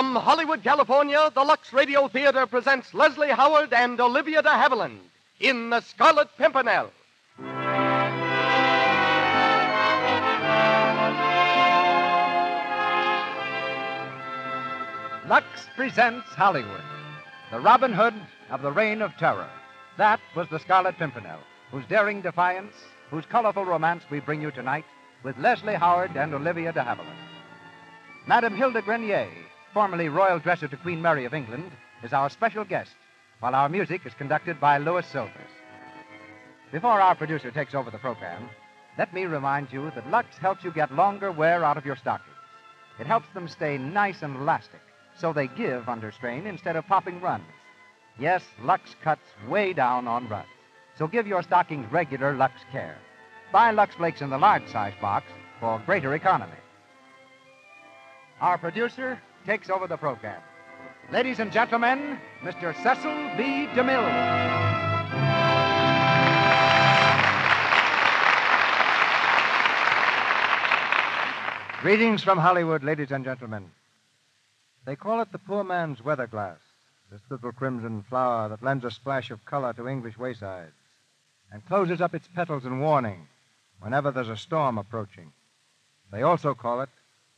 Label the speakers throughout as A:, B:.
A: From Hollywood, California, the Lux Radio Theater presents Leslie Howard and Olivia de Havilland in The Scarlet Pimpernel.
B: Lux presents Hollywood, the Robin Hood of the Reign of Terror. That was the Scarlet Pimpernel, whose daring defiance, whose colorful romance we bring you tonight with Leslie Howard and Olivia de Havilland. Madame Hilda Grenier, formerly royal dresser to Queen Mary of England, is our special guest, while our music is conducted by Louis Silvers. Before our producer takes over the program, let me remind you that Lux helps you get longer wear out of your stockings. It helps them stay nice and elastic, so they give under strain instead of popping runs. Yes, Lux cuts way down on runs. So give your stockings regular Lux care. Buy Lux Flakes in the large size box for greater economy. Our producer takes over the program. Ladies and gentlemen, Mr. Cecil B. DeMille. Greetings from Hollywood, ladies and gentlemen. They call it the poor man's weather glass, this little crimson flower that lends a splash of color to English waysides and closes up its petals in warning whenever there's a storm approaching. They also call it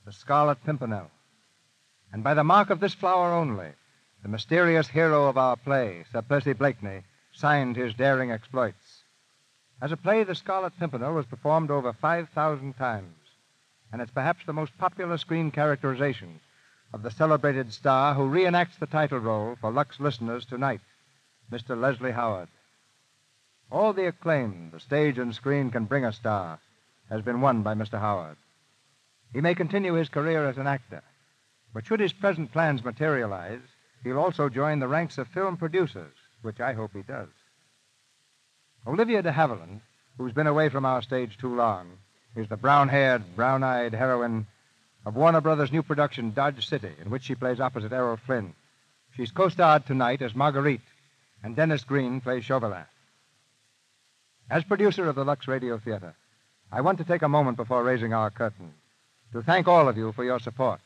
B: the scarlet pimpernel. And by the mark of this flower only, the mysterious hero of our play, Sir Percy Blakeney, signed his daring exploits. As a play, The Scarlet Pimpernel was performed over 5,000 times, and it's perhaps the most popular screen characterization of the celebrated star who reenacts the title role for Lux listeners tonight, Mr. Leslie Howard. All the acclaim the stage and screen can bring a star has been won by Mr. Howard. He may continue his career as an actor, but should his present plans materialize, he'll also join the ranks of film producers, which I hope he does. Olivia de Havilland, who's been away from our stage too long, is the brown haired, brown eyed heroine of Warner Brothers' new production, Dodge City, in which she plays opposite Errol Flynn. She's co starred tonight as Marguerite, and Denis Green plays Chauvelin. As producer of the Lux Radio Theater, I want to take a moment before raising our curtain to thank all of you for your support.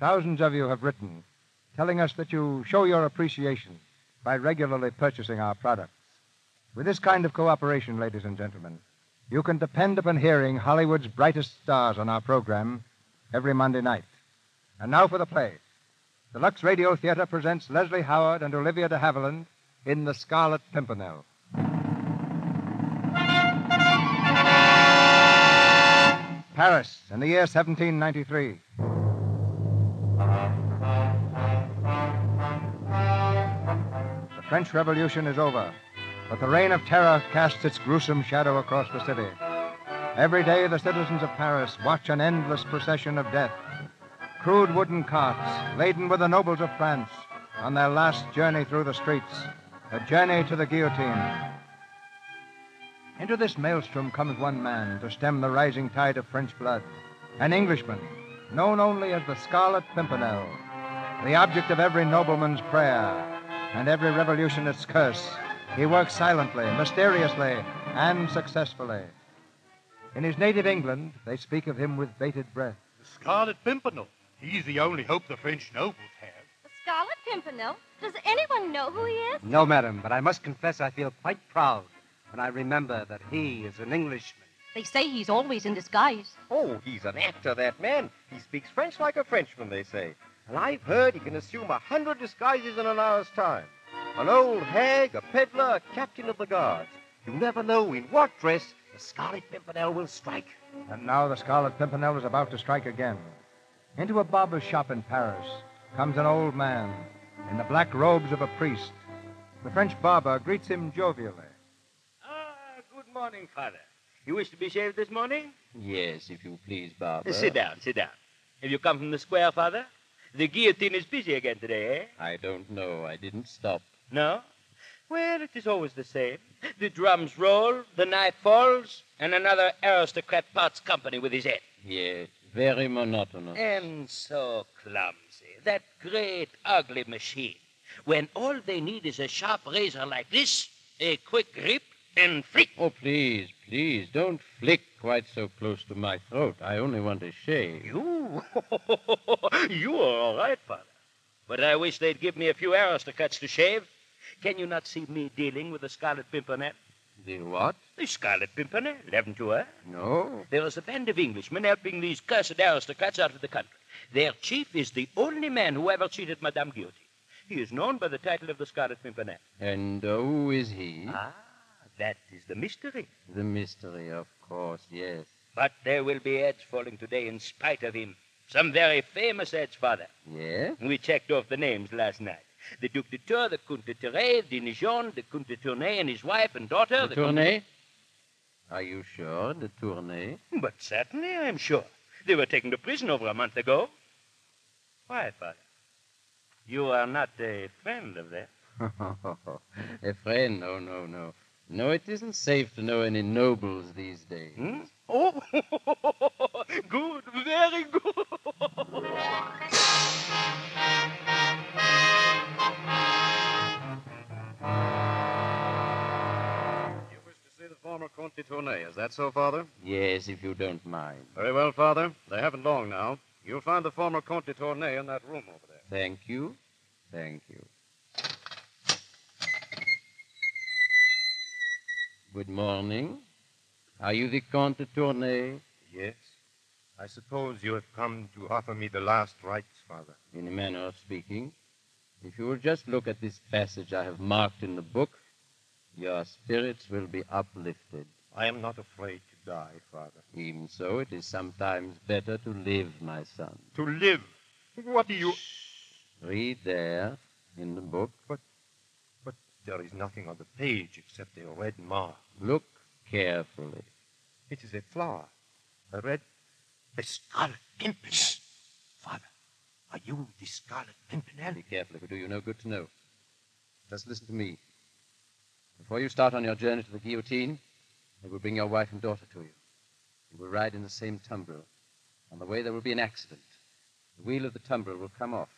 B: Thousands of you have written telling us that you show your appreciation by regularly purchasing our products. With this kind of cooperation, ladies and gentlemen, you can depend upon hearing Hollywood's brightest stars on our program every Monday night. And now for the play. The Lux Radio Theater presents Leslie Howard and Olivia de Havilland in The Scarlet Pimpernel. Paris, in the year 1793. French Revolution is over, but the reign of terror casts its gruesome shadow across the city. Every day, the citizens of Paris watch an endless procession of death. Crude wooden carts, laden with the nobles of France, on their last journey through the streets, a journey to the guillotine. Into this maelstrom comes one man to stem the rising tide of French blood, an Englishman, known only as the Scarlet Pimpernel, the object of every nobleman's prayer and every revolutionist's curse. He works silently, mysteriously, and successfully. In his native England, they speak of him with bated breath.
C: The Scarlet Pimpernel. He's the only hope the French nobles have.
D: The Scarlet Pimpernel? Does anyone know who he is?
E: No, madam, but I must confess I feel quite proud when I remember that he is an Englishman.
D: They say he's always in disguise.
F: Oh, he's an actor, that man. He speaks French like a Frenchman, they say. And I've heard he can assume a hundred disguises in an hour's time. An old hag, a peddler, a captain of the guards. You never know in what dress the Scarlet Pimpernel will strike.
B: And now the Scarlet Pimpernel is about to strike again. Into a barber's shop in Paris comes an old man in the black robes of a priest. The French barber greets him jovially.
G: Ah, good morning, Father. You wish to be shaved this morning?
H: Yes, if you please, Barber.
G: Uh, sit down, sit down. Have you come from the square, Father? The guillotine is busy again today, eh?
H: I don't know. I didn't stop.
G: No? Well, it is always the same. The drums roll, the knife falls, and another aristocrat parts company with his head.
H: Yes, very monotonous.
G: And so clumsy. That great, ugly machine. When all they need is a sharp razor like this, a quick grip, and flick.
H: Oh, please, please, don't flick quite so close to my throat. I only want a shave.
G: You? you are all right, Father. But I wish they'd give me a few aristocrats to shave. Can you not see me dealing with the Scarlet Pimpernel?
H: The what?
G: The Scarlet Pimpernel, haven't you heard?
H: No.
G: There is a band of Englishmen helping these cursed aristocrats out of the country. Their chief is the only man who ever cheated Madame Guillotine. He is known by the title of the Scarlet Pimpernel.
H: And uh, who is he?
G: Ah, that is the mystery.
H: The mystery, of course, yes.
G: But there will be heads falling today in spite of him. Some very famous heads, Father.
H: Yes?
G: We checked off the names last night. The Duc de Tour, the Comte de Terray, Dinijon, the Comte de Tournay and his wife and daughter.
H: The
G: Comte-
H: Tournay? Are you sure? The Tournay?
G: But certainly, I am sure. They were taken to prison over a month ago. Why, Father? You are not a friend of theirs.
H: a friend? No, no, no. No, it isn't safe to know any nobles these days.
G: Hmm? Oh, good, very good.
I: You wish to see the former Comte de Tournay, is that so, Father?
H: Yes, if you don't mind.
I: Very well, Father. They haven't long now. You'll find the former Comte de Tournay in that room over there.
H: Thank you. Thank you. Good morning. Are you the Comte de Tournay?
F: Yes. I suppose you have come to offer me the last rites, Father.
H: In a manner of speaking. If you will just look at this passage I have marked in the book, your spirits will be uplifted.
F: I am not afraid to die, Father.
H: Even so, it is sometimes better to live, my son.
F: To live? What do you.
H: Read there in the book.
F: But there is nothing on the page except a red mark.
H: Look carefully.
F: It is a flower. A red. A scarlet pimpernel. Father, are you the scarlet pimpernel?
H: Be careful, it will do you no good to know. Just listen to me. Before you start on your journey to the guillotine, I will bring your wife and daughter to you. You will ride in the same tumbril. On the way, there will be an accident. The wheel of the tumbril will come off.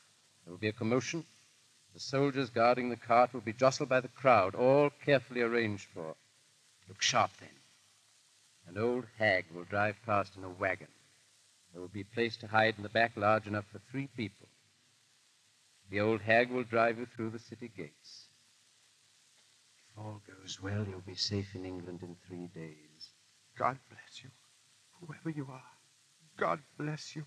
H: There will be a commotion. The soldiers guarding the cart will be jostled by the crowd, all carefully arranged for. Look sharp, then. An old hag will drive past in a wagon. There will be a place to hide in the back large enough for three people. The old hag will drive you through the city gates. If all goes well, you'll be safe in England in three days.
F: God bless you. Whoever you are, God bless you.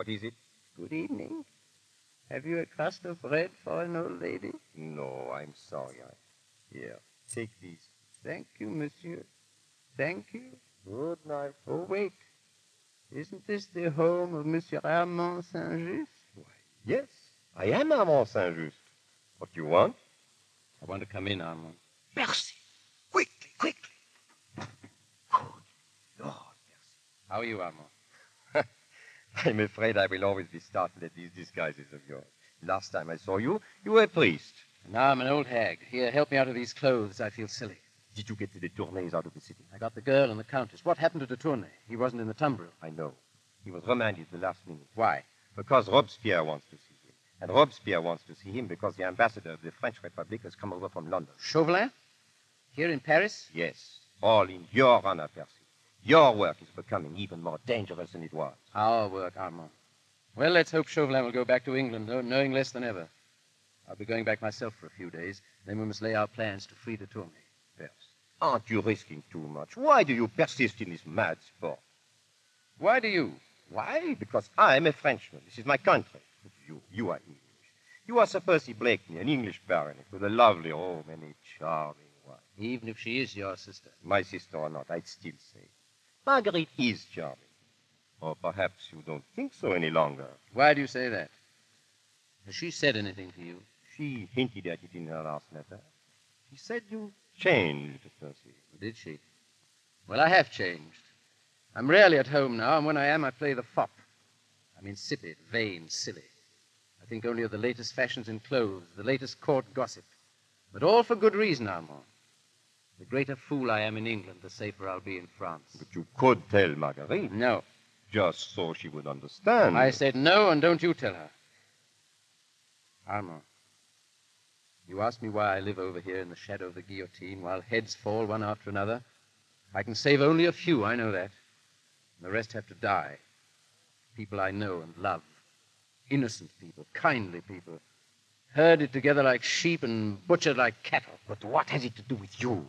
F: What is it?
H: Good evening. Have you a crust of bread for an old lady?
F: No, I'm sorry. I... Here, take these.
H: Thank you, monsieur. Thank you.
F: Good night.
H: Oh, wait. Isn't this the home of Monsieur Armand Saint-Just?
F: Yes, I am Armand Saint-Just. What do you want?
H: I want to come in, Armand.
F: Percy! Quickly, quickly! Good Lord,
H: How are you, Armand?
F: I'm afraid I will always be startled at these disguises of yours. Last time I saw you, you were a priest.
H: Now I'm an old hag. Here, help me out of these clothes. I feel silly.
F: Did you get to the Tournays out of the city?
H: I got the girl and the countess. What happened to de Tournay? He wasn't in the tumbril.
F: I know. He was remanded the last minute.
H: Why?
F: Because Robespierre wants to see him. And Robespierre wants to see him because the ambassador of the French Republic has come over from London.
H: Chauvelin? Here in Paris?
F: Yes, all in your honor, Percy. Your work is becoming even more dangerous than it was.
H: Our work, Armand. Well, let's hope Chauvelin will go back to England, though, knowing less than ever. I'll be going back myself for a few days. Then we must lay our plans to free de Tournay.
F: Percy, aren't you risking too much? Why do you persist in this mad sport?
H: Why do you?
F: Why? Because I'm a Frenchman. This is my country. You, you are English. You are Sir Percy Blakeney, an English baronet with a lovely home and a charming wife.
H: Even if she is your sister.
F: My sister or not, I'd still say. Marguerite is charming. Or perhaps you don't think so any longer.
H: Why do you say that? Has she said anything to you?
F: She hinted at it in her last letter. She said you changed, Percy.
H: Did she? Well, I have changed. I'm rarely at home now, and when I am, I play the fop. I'm insipid, vain, silly. I think only of the latest fashions in clothes, the latest court gossip. But all for good reason, Armand. The greater fool I am in England, the safer I'll be in France.
F: But you could tell Marguerite,
H: No.
F: just so she would understand.
H: I said no, and don't you tell her. Armand, you ask me why I live over here in the shadow of the guillotine while heads fall one after another. I can save only a few, I know that. And the rest have to die. People I know and love. Innocent people, kindly people. Herded together like sheep and butchered like cattle.
F: But what has it to do with you?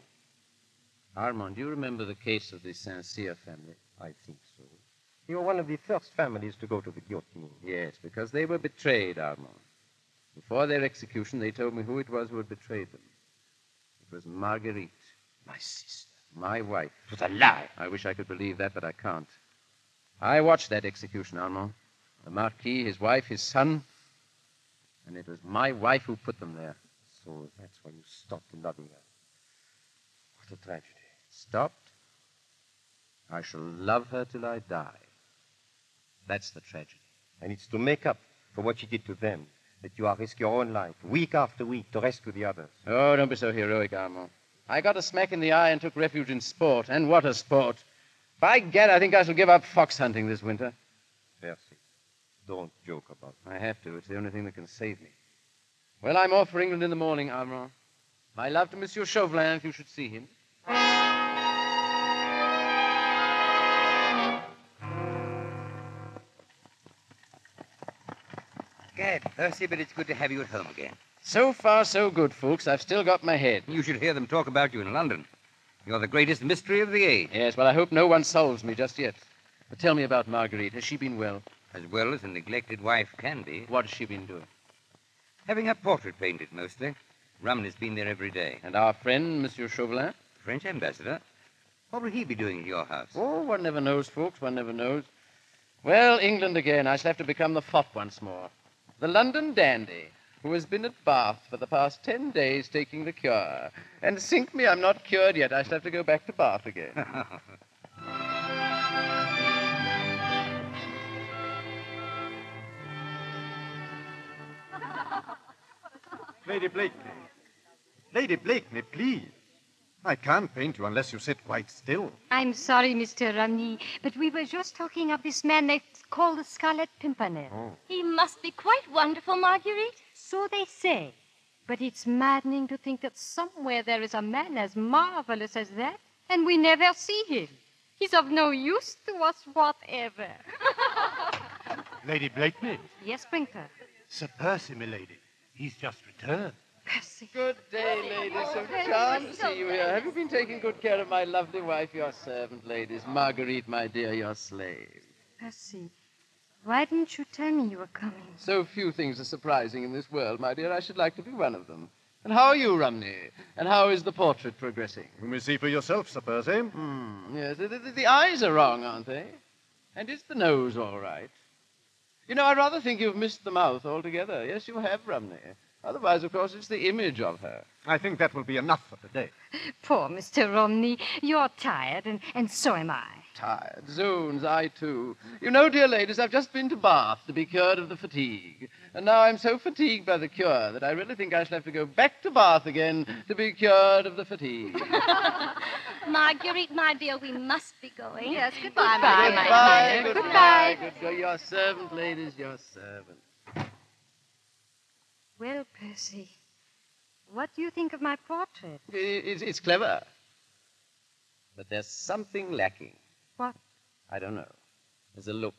H: Armand, do you remember the case of the Saint Cyr family?
F: I think so. You were one of the first families to go to the guillotine.
H: Yes, because they were betrayed, Armand. Before their execution, they told me who it was who had betrayed them. It was Marguerite,
F: My sister.
H: my wife.
F: It was a lie.
H: I wish I could believe that, but I can't. I watched that execution, Armand. The Marquis, his wife, his son. And it was my wife who put them there.
F: So that's why you stopped loving her. What a tragedy.
H: Stopped? I shall love her till I die. That's the tragedy.
F: And it's to make up for what she did to them that you are risking your own life week after week to rescue the others.
H: Oh, don't be so heroic, Armand. I got a smack in the eye and took refuge in sport. And what a sport. By gad, I think I shall give up fox hunting this winter.
F: Percy, don't joke about it.
H: I have to. It's the only thing that can save me. Well, I'm off for England in the morning, Armand. My love to Monsieur Chauvelin, if you should see him.
J: Gad, Percy, but it's good to have you at home again.
H: So far, so good, Ffoulkes. I've still got my head.
J: You should hear them talk about you in London. You're the greatest mystery of the age.
H: Yes, well, I hope no one solves me just yet. But tell me about Marguerite. Has she been well?
J: As well as a neglected wife can be.
H: What has she been doing?
J: Having her portrait painted, mostly. Romney has been there every day.
H: And our friend, Monsieur Chauvelin?
J: French ambassador. What will he be doing at your house?
H: Oh, one never knows, Ffoulkes. One never knows. Well, England again. I shall have to become the fop once more. The London dandy, who has been at Bath for the past ten days taking the cure. And sink me, I'm not cured yet. I shall have to go back to Bath again.
C: Lady Blakeney. Lady Blakeney, please. I can't paint you unless you sit quite still.
K: I'm sorry, Mr. Romney, but we were just talking of this man they call the Scarlet Pimpernel. Oh.
D: He must be quite wonderful, Marguerite.
K: So they say. But it's maddening to think that somewhere there is a man as marvelous as that, and we never see him. He's of no use to us whatever.
C: Lady Blakeney.
K: yes, Sprinkler.
C: Sir Percy, milady. He's just returned.
K: Percy.
H: Good day, ladies. So
D: Percy,
H: charmed to see you here. Have you been taking good care of my lovely wife, your servant, ladies? Marguerite, my dear, your slave.
K: Percy, why didn't you tell me you were coming?
H: So few things are surprising in this world, my dear. I should like to be one of them. And how are you, Romney? And how is the portrait progressing?
C: You may see for yourself, Sir Percy.
H: Hmm, yes, the, the, the eyes are wrong, aren't they? And is the nose all right? You know, I rather think you've missed the mouth altogether. Yes, you have, Romney. Otherwise, of course, it's the image of her.
C: I think that will be enough for today.
K: Poor Mr. Romney. You're tired, and, and so am I.
H: Tired. Zoons, I too. You know, dear ladies, I've just been to Bath to be cured of the fatigue. And now I'm so fatigued by the cure that I really think I shall have to go back to Bath again to be cured of the fatigue.
D: Marguerite, my dear, we must be going.
K: Yes, goodbye,
D: Goodbye,
K: my
H: Goodbye,
K: dear.
H: goodbye, goodbye. Your servant, ladies, your servant.
K: Well, Percy, what do you think of my portrait?
H: It's, it's clever. But there's something lacking.
K: What?
H: I don't know. There's a look.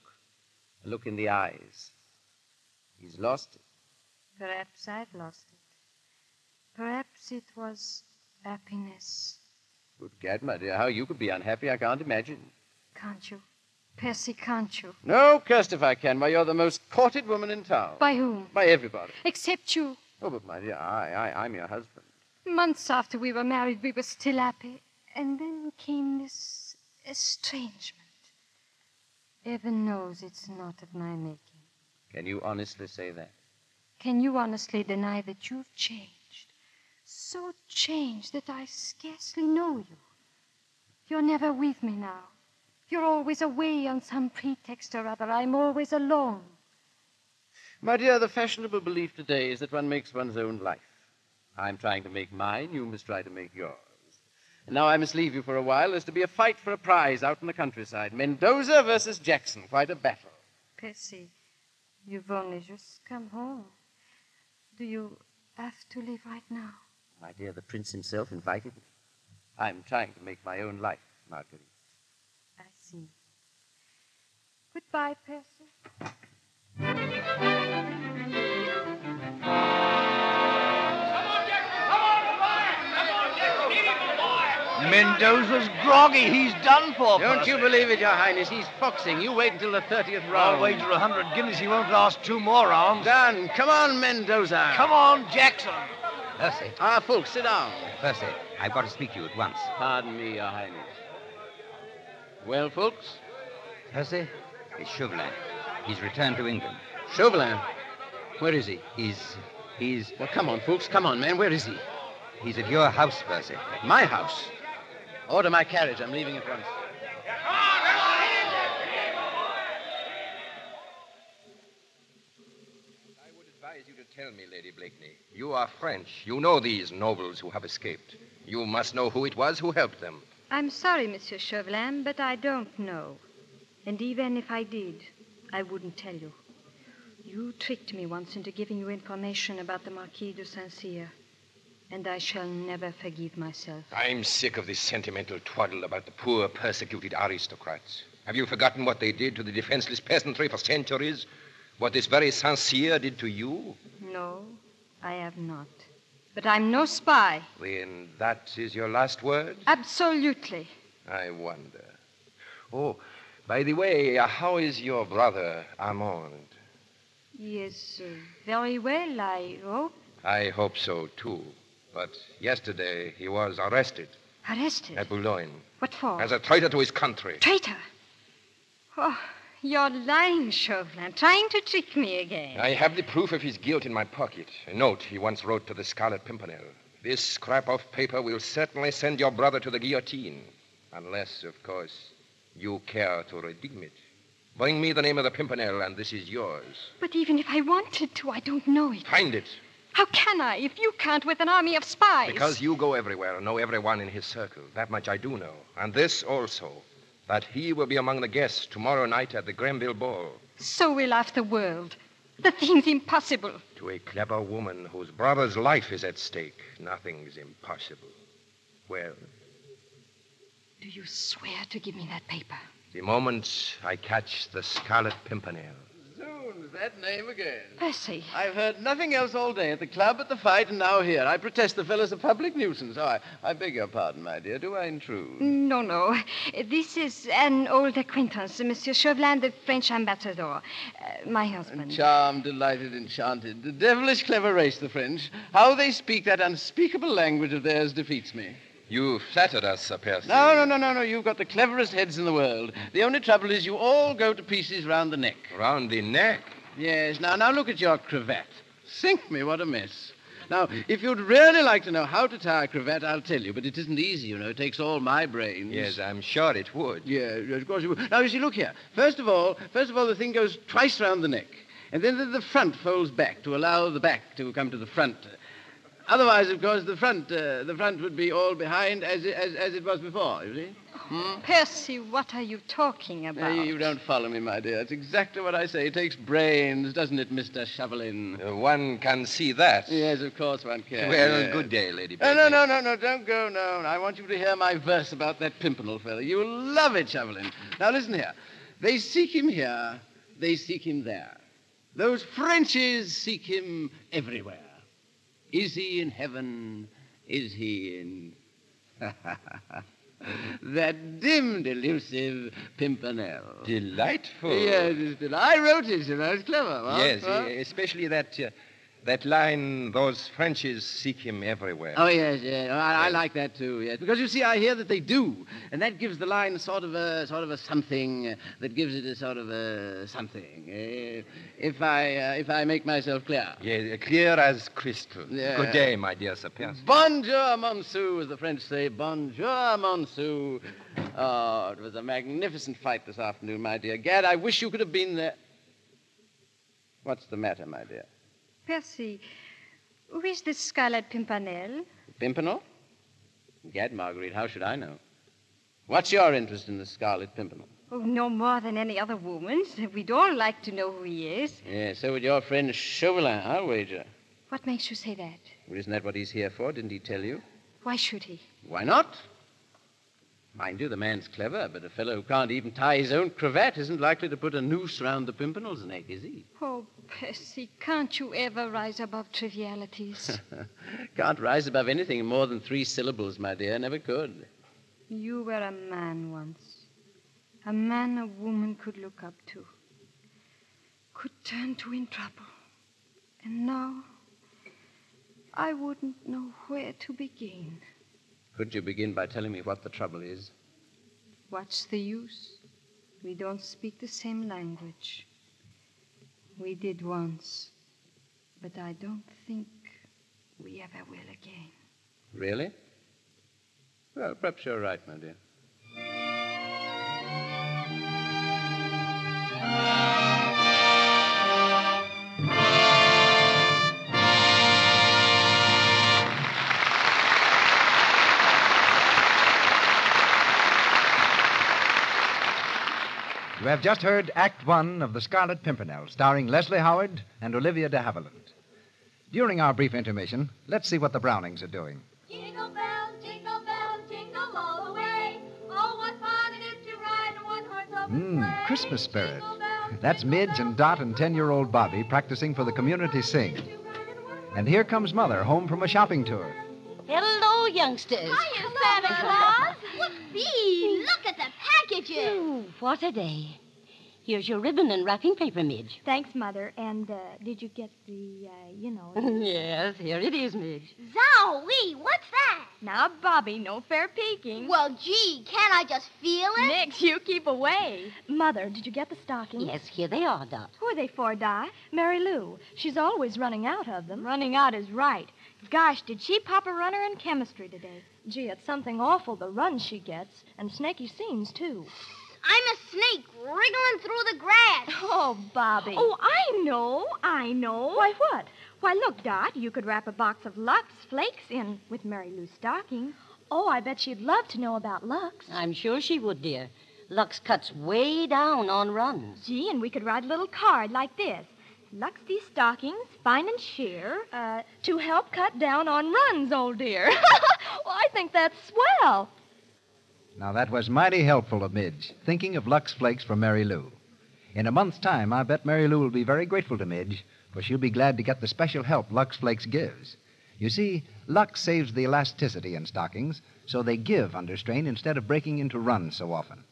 H: A look in the eyes. He's lost it.
K: Perhaps I've lost it. Perhaps it was happiness.
H: Good gad, my dear, how you could be unhappy, I can't imagine.
K: Can't you? Percy, can't you?
H: No, cursed if I can. Why, you're the most courted woman in town.
K: By whom?
H: By everybody.
K: Except you.
H: Oh, but my dear, I, I, I'm your husband.
K: Months after we were married, we were still happy. And then came this estrangement. Heaven knows it's not of my making.
H: Can you honestly say that?
K: Can you honestly deny that you've changed? So changed that I scarcely know you. You're never with me now. You're always away on some pretext or other. I'm always alone.
H: My dear, the fashionable belief today is that one makes one's own life. I'm trying to make mine, you must try to make yours. And now I must leave you for a while. There's to be a fight for a prize out in the countryside. Mendoza versus Jackson. Quite a battle.
K: Percy, you've only just come home. Do you have to leave right now?
H: My dear, the prince himself invited me. I'm trying to make my own life, Marguerite.
K: I see. Goodbye, Percy. Come on, Jackson! Come on, boy! Come on, Jackson!
L: Mendoza's groggy. He's done for.
H: Don't
L: Percy.
H: you believe it, Your Highness? He's foxing. You wait until the 30th round.
L: I'll wager a hundred guineas he won't last two more rounds.
H: Done. Come on, Mendoza.
L: Come on, Jackson.
J: Percy,
H: Ah, Ffoulkes, sit down.
J: Percy, I've got to speak to you at once.
H: Pardon me, Your Highness. Well, Ffoulkes?
J: Percy, it's Chauvelin. He's returned to England.
H: Chauvelin. Where is he?
J: He's. he's.
H: Well, come on, Ffoulkes. Come on, man. Where is he?
J: He's at your house, Percy.
H: At My house. Order my carriage. I'm leaving at once.
M: I would advise you to tell me, Lady Blakeney. You are French. You know these nobles who have escaped. You must know who it was who helped them.
K: I'm sorry, Monsieur Chauvelin, but I don't know. And even if I did, I wouldn't tell you. You tricked me once into giving you information about the Marquis de Saint Cyr, and I shall never forgive myself.
M: I'm sick of this sentimental twaddle about the poor, persecuted aristocrats. Have you forgotten what they did to the defenseless peasantry for centuries? What this very Saint Cyr did to you?
K: No, I have not. But I'm no spy.
M: Then that is your last word?
K: Absolutely.
M: I wonder. Oh, by the way, uh, how is your brother, Armand?
K: He is uh, very well, I hope.
M: I hope so, too. But yesterday he was arrested
K: Arrested?
M: at Boulogne
K: What for?
M: as a traitor to his country.
K: Traitor? Oh, you're lying, Chauvelin, trying to trick me again.
M: I have the proof of his guilt in my pocket. A note he once wrote to the Scarlet Pimpernel. This scrap of paper will certainly send your brother to the guillotine. Unless, of course, you care to redeem it. Bring me the name of the Pimpernel, and this is yours.
K: But even if I wanted to, I don't know it.
M: Find it,
K: How can I if you can't with an army of spies?
M: because you go everywhere and know everyone in his circle. That much I do know. And this also, that he will be among the guests tomorrow night at the Grenville Ball.
K: So will half the world. The thing's impossible.
M: To a clever woman whose brother's life is at stake, nothing's impossible. Well,
K: Do you swear to give me that paper?
M: the moment I catch the Scarlet Pimpernel.
H: Zoons, that name again.
K: Percy.
H: I've heard nothing else all day at the club, at the fight, and now here. I protest the fellow's a public nuisance. Oh, I, I beg your pardon, my dear. Do I intrude?
K: No, no. This is an old acquaintance, Monsieur Chauvelin, the French ambassador. Uh, my husband.
H: Charmed, delighted, enchanted. The devilish clever race, the French. How they speak that unspeakable language of theirs defeats me.
M: You flattered us, Sir Percy.
H: No, no, no, no, no. You've got the cleverest heads in the world. The only trouble is you all go to pieces round the neck.
M: Round the neck?
H: Yes. Now, now look at your cravat. Sink me, what a mess. Now, if you'd really like to know how to tie a cravat, I'll tell you. But it isn't easy, you know. It takes all my brains.
M: Yes, I'm sure it would.
H: Yeah, yes, of course it would. Now, you see, look here. First of all, first of all, the thing goes twice round the neck. And then the, the front folds back to allow the back to come to the front. Otherwise, of course, the front, uh, the front would be all behind as, it- as, as it was before, you see? Hmm?
K: Percy, what are you talking
H: Now,
K: about?
H: you, you don't follow me, my dear. It's exactly what I say. It takes brains, doesn't it, Mr. Chauvelin?
M: Uh, one can see that.
H: Yes, of course one can.
M: Well,
H: yes.
M: good day, Lady
H: No,
M: Blakeney.
H: no, no, no, no, don't go, no. I want you to hear my verse about that Pimpernel fellow. You'll love it, Chauvelin. Now, listen here. They seek him here, they seek him there. Those Frenchies seek him everywhere. Is he in heaven? Is he in. that dim, delusive Pimpernel.
M: Delightful.
H: Yes, I wrote it, you know. It's clever. huh?
M: Yes,
H: Huh?
M: especially that uh, that line, those Frenchies seek him everywhere.
H: Oh, yes, yes. I, I like that too, yes. Because you see, I hear that they do. And that gives the line sort of a sort of a something uh, that gives it a sort of a something. Uh, if I uh, if I make myself clear.
M: Yeah, clear as crystal.
H: Yeah.
M: Good day, my dear Sir Pierce.
H: Bonjour, Monsieur, as the French say. Bonjour, Monsieur. Oh, it was a magnificent fight this afternoon, my dear. Gad, I wish you could have been there. What's the matter, my dear?
K: Percy, who is this Scarlet Pimpernel?
H: Pimpernel? Gad, Marguerite, how should I know? What's your interest in the Scarlet Pimpernel?
K: Oh, no more than any other woman's. We'd all like to know who he is.
H: Yeah, so would your friend Chauvelin, I'll wager.
K: What makes you say that?
H: Well, isn't that what he's here for? Didn't he tell you?
K: Why should he?
H: Why not? Mind you, the man's clever, but a fellow who can't even tie his own cravat isn't likely to put a noose round the Pimpernel's neck, is he?
K: Oh, Percy, can't you ever rise above trivialities?
H: Can't rise above anything in more than three syllables, my dear. Never could.
K: you were a man once. A man a woman could look up to. Could turn to in trouble. And now, I wouldn't know where to begin.
H: Could you begin by telling me what the trouble is?
K: What's the use? We don't speak the same language. We did once, but I don't think we ever will again.
H: Really? Well, perhaps you're right, my dear.
B: You have just heard Act One of The Scarlet Pimpernel, starring Leslie Howard and Olivia de Havilland. During our brief intermission, let's see what the Brownings are doing.
D: Jingle bells, jingle bells, jingle all the way. Oh, what fun it is to ride in one horse open
B: Mmm, Christmas spirit. That's Midge and Dot and 10 year old Bobby practicing for the community sing. And here comes Mother home from a shopping tour.
N: Hello, youngsters.
D: Hiya, Santa Claus. Whoopee! Look at the packages.
N: Ooh, what a day. Here's your ribbon and wrapping paper, Midge.
O: Thanks, Mother. And uh, did you get the, uh, you know.
N: yes, here it is, Midge.
D: Zowie, what's that?
O: Now, Bobby, no fair peeking.
D: Well, gee, can't I just feel it?
O: Nix, you keep away. Mother, did you get the stockings?
N: Yes, here they are, Dot.
O: Who are they for, Dot? Mary Lou. She's always running out of them. Running out is right. Gosh, did she pop a runner in chemistry today? Gee, it's something awful, the runs she gets. And snaky scenes, too.
D: I'm a snake wriggling through the grass.
O: Oh, Bobby. Oh, I know. I know. Why, what? Why, look, Dot, you could wrap a box of Lux Flakes in with Mary Lou's stocking. Oh, I bet she'd love to know about Lux.
N: I'm sure she would, dear. Lux cuts way down on runs.
O: Gee, and we could write a little card like this. Lux these stockings, fine and sheer, uh, to help cut down on runs, old dear. well, I think that's swell.
B: Now, that was mighty helpful of Midge, thinking of Lux Flakes for Mary Lou. In a month's time, I bet Mary Lou will be very grateful to Midge, for she'll be glad to get the special help Lux Flakes gives. You see, Lux saves the elasticity in stockings, so they give under strain instead of breaking into runs so often.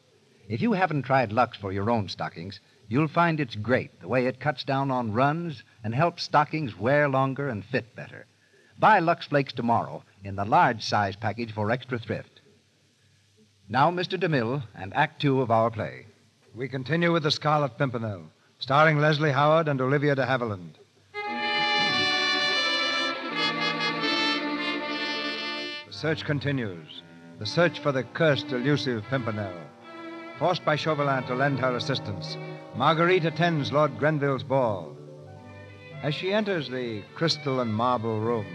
B: If you haven't tried Lux for your own stockings, you'll find it's great the way it cuts down on runs and helps stockings wear longer and fit better. Buy Lux Flakes tomorrow in the large size package for extra thrift. Now, Mr. DeMille and Act Two of our play. We continue with The Scarlet Pimpernel, starring Leslie Howard and Olivia de Havilland. The search continues. The search for the cursed, elusive Pimpernel. Forced by Chauvelin to lend her assistance, Marguerite attends Lord Grenville's ball. As she enters the crystal and marble room,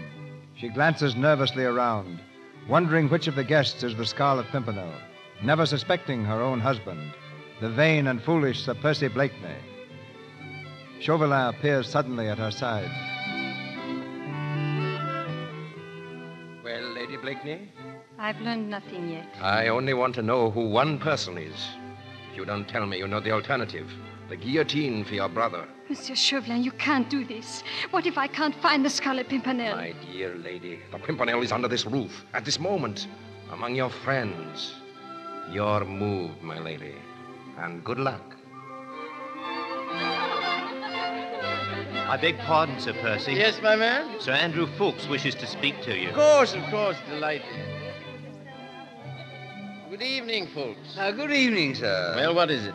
B: she glances nervously around, wondering which of the guests is the Scarlet Pimpernel, never suspecting her own husband, the vain and foolish Sir Percy Blakeney. Chauvelin appears suddenly at her side.
M: Well, Lady Blakeney,
K: I've learned nothing yet.
M: I only want to know who one person is. If you don't tell me, you know the alternative the guillotine for your brother.
K: Monsieur Chauvelin, you can't do this. What if I can't find the Scarlet Pimpernel?
M: My dear lady, the Pimpernel is under this roof, at this moment, among your friends. Your move, my lady. And good luck.
P: I beg pardon, Sir Percy.
H: Yes, my man?
P: Sir Andrew Ffoulkes wishes to speak to you.
H: Of course, of course, delighted. Good evening, Ffoulkes.
J: Uh, good evening, sir.
H: Well, what is it?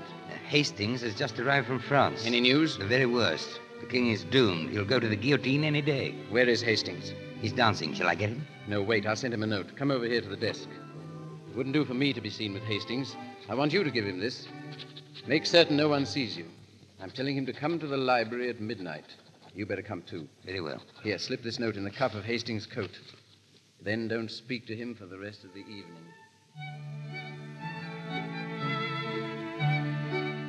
J: Hastings has just arrived from France.
H: Any news?
J: The very worst. The king is doomed. He'll go to the guillotine any day.
H: Where is Hastings?
J: He's dancing. Shall I get him?
H: No, wait. I'll send him a note. Come over here to the desk. It wouldn't do for me to be seen with Hastings. I want you to give him this. Make certain no one sees you. I'm telling him to come to the library at midnight. You better come too.
J: Very well.
H: Here, slip this note in the cuff of Hastings' coat. Then don't speak to him for the rest of the evening.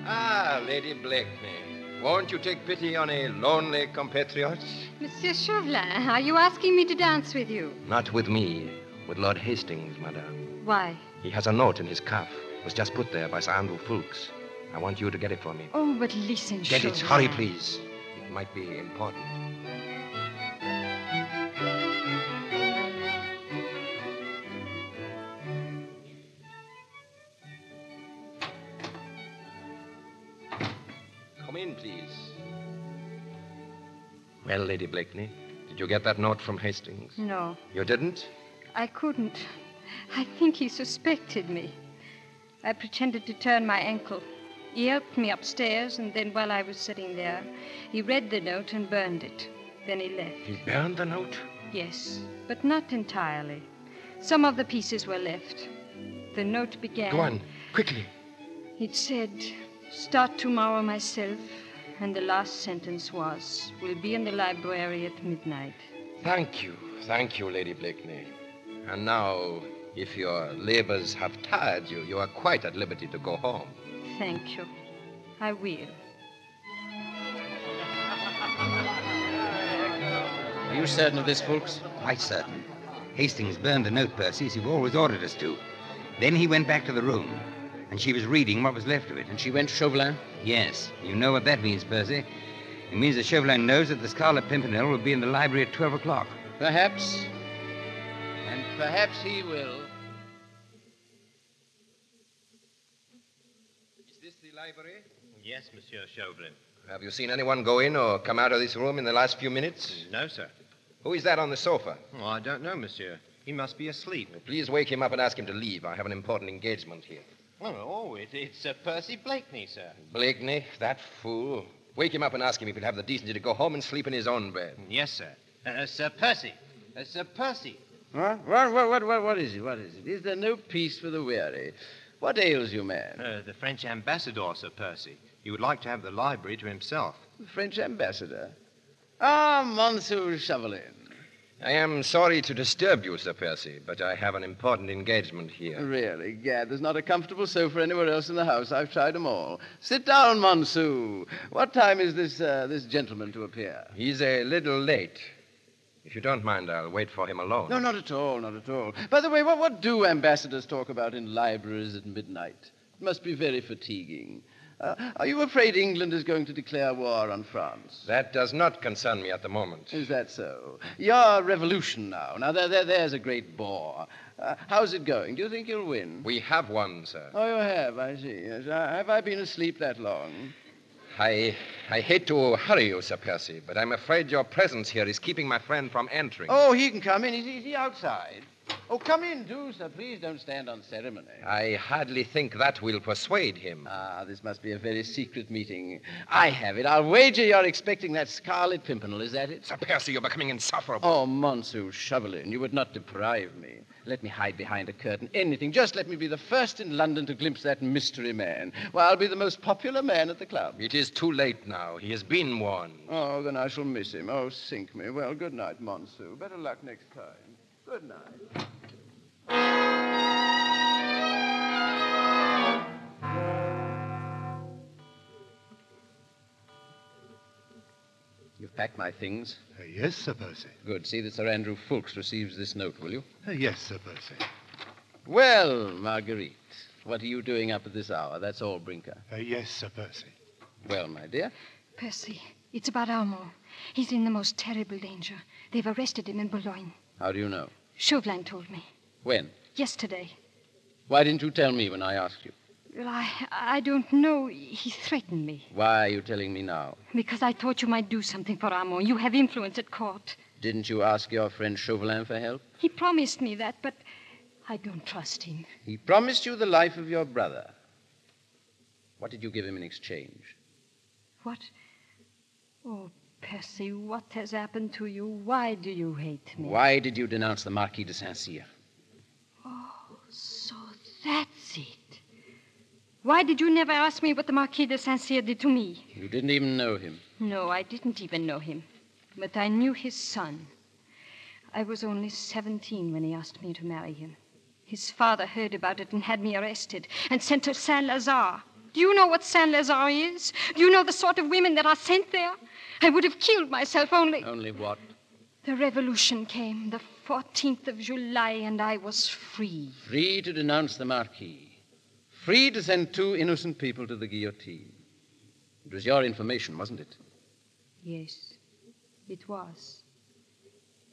M: Ah, Lady Blakeney. Won't you take pity on a lonely compatriot?
K: Monsieur Chauvelin, are you asking me to dance with you?
M: Not with me, with Lord Hastings, madame.
K: Why?
M: He has a note in his cuff. It was just put there by Sir Andrew Ffoulkes. I want you to get it for me.
K: Oh, but listen,
M: Get it. Hurry, please. It might be important. Well, Lady Blakeney, did you get that note from Hastings?
K: No,
M: You didn't?
K: I couldn't. I think he suspected me. I pretended to turn my ankle. He helped me upstairs, and then while I was sitting there, he read the note and burned it. Then he left.
M: He burned the note?
K: Yes, but not entirely. Some of the pieces were left. The note began.
M: Go on, quickly.
K: It said, Start tomorrow myself. And the last sentence was, We'll be in the library at midnight.
M: Thank you. Thank you, Lady Blakeney. And now, if your labors have tired you, you are quite at liberty to go home.
K: Thank you. I will.
J: Are you certain of this, Ffoulkes? Quite certain. Hastings burned the note, Percy, as you've always ordered us to. Then he went back to the room, and she was reading what was left of it. And she went to Chauvelin? Yes. You know what that means, Percy. It means that Chauvelin knows that the Scarlet Pimpernel will be in the library at 12 o'clock.
H: Perhaps. And perhaps he will.
M: Is this the library?
P: Yes, Monsieur Chauvelin.
M: Have you seen anyone go in or come out of this room in the last few minutes?
P: No, sir.
M: Who is that on the sofa?
P: Oh, I don't know, Monsieur. He must be asleep.
M: Please wake him up and ask him to leave. I have an important engagement here.
P: Oh, oh it, it's uh, Percy Blakeney, sir.
M: Blakeney, that fool. Wake him up and ask him if he'll have the decency to go home and sleep in his own bed.
P: Yes, sir. Uh, Sir Percy. Uh, Sir Percy.
H: What? What, what, what, what, what is it? What is it? Is there no peace for the weary? What ails you, man?
P: Uh, the French ambassador, Sir Percy. He would like to have the library to himself.
H: The French ambassador. Ah, Monsieur Chauvelin.
M: I am sorry to disturb you, Sir Percy, but I have an important engagement here.
H: Really, Gad, there's not a comfortable sofa anywhere else in the house. I've tried them all. Sit down, Monsieur. What time is this uh, this gentleman to appear?
M: He's a little late. If you don't mind, I'll wait for him alone.
H: No, not at all, not at all. By the way, what, what do ambassadors talk about in libraries at midnight? It must be very fatiguing. Uh, are you afraid England is going to declare war on France?
M: That does not concern me at the moment.
H: Is that so? Your revolution now. Now, there, there, there's a great bore. Uh, how's it going? Do you think you'll win?
M: We have won, sir.
H: Oh, you have, I see. Yes. Have I been asleep that long?
M: I, I hate to hurry you, Sir Percy, but I'm afraid your presence here is keeping my friend from entering.
H: Oh, he can come in. Is he, is he outside? Oh, come in, do, sir. Please don't stand on ceremony.
M: I hardly think that will persuade him.
H: Ah, this must be a very secret meeting. I have it. I'll wager you're expecting that Scarlet Pimpernel. Is that it?
M: Sir Percy, you're becoming insufferable.
H: Oh, Monsieur Chauvelin, you would not deprive me. Let me hide behind a curtain. Anything. Just let me be the first in London to glimpse that mystery man. Well, I'll be the most popular man at the club.
M: It is too late now. He has been warned.
H: Oh, then I shall miss him. Oh, sink me. Well, good night, Monsieur. Better luck next time. Good night. You've packed my things?
C: Uh, yes, Sir Percy.
H: Good. See that Sir Andrew Ffoulkes receives this note, will you?
C: Uh, yes, Sir Percy.
H: Well, Marguerite, what are you doing up at this hour? That's all, Brinker.
C: Uh, yes, Sir Percy.
H: Well, my dear,
K: Percy, it's about Armand. He's in the most terrible danger. They've arrested him in Boulogne.
H: how do you know?
K: Chauvelin told me.
H: When?
K: Yesterday.
H: Why didn't you tell me when I asked you?
K: Well, I, I don't know. He threatened me.
H: Why are you telling me now?
K: Because I thought you might do something for Armand. You have influence at court.
H: Didn't you ask your friend Chauvelin for help?
K: He promised me that, but I don't trust him.
H: He promised you the life of your brother. What did you give him in exchange?
K: What? Oh, Percy, what has happened to you? Why do you hate me?
H: Why did you denounce the Marquis de Saint Cyr?
K: Oh, so that's it. Why did you never ask me what the Marquis de Saint Cyr did to me?
H: You didn't even know him.
K: No, I didn't even know him. But I knew his son. I was only 17 when he asked me to marry him. His father heard about it and had me arrested and sent to Saint Lazare. Do you know what Saint Lazare is? Do you know the sort of women that are sent there? I would have killed myself only.
H: Only what?
K: The revolution came, the 14th of July, and I was free.
H: Free to denounce the Marquis. Free to send two innocent people to the guillotine. It was your information, wasn't it?
K: Yes, it was.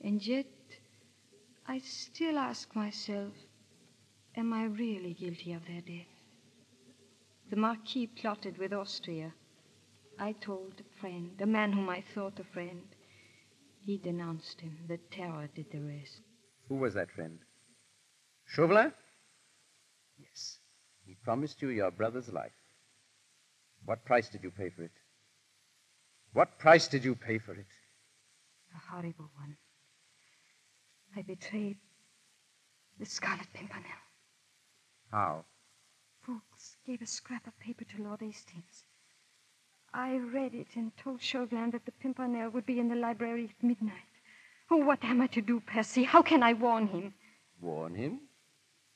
K: And yet, I still ask myself am I really guilty of their death? The Marquis plotted with Austria. I told a friend, a man whom I thought a friend. He denounced him. The terror did the rest.
H: Who was that friend? Chauvelin? Yes. He promised you your brother's life. What price did you pay for it? What price did you pay for it?
K: A horrible one. I betrayed the Scarlet Pimpernel.
H: How?
K: Ffoulkes gave a scrap of paper to Lord Hastings. I read it and told Chauvelin that the Pimpernel would be in the library at midnight. Oh, what am I to do, Percy? How can I warn him?
H: Warn him?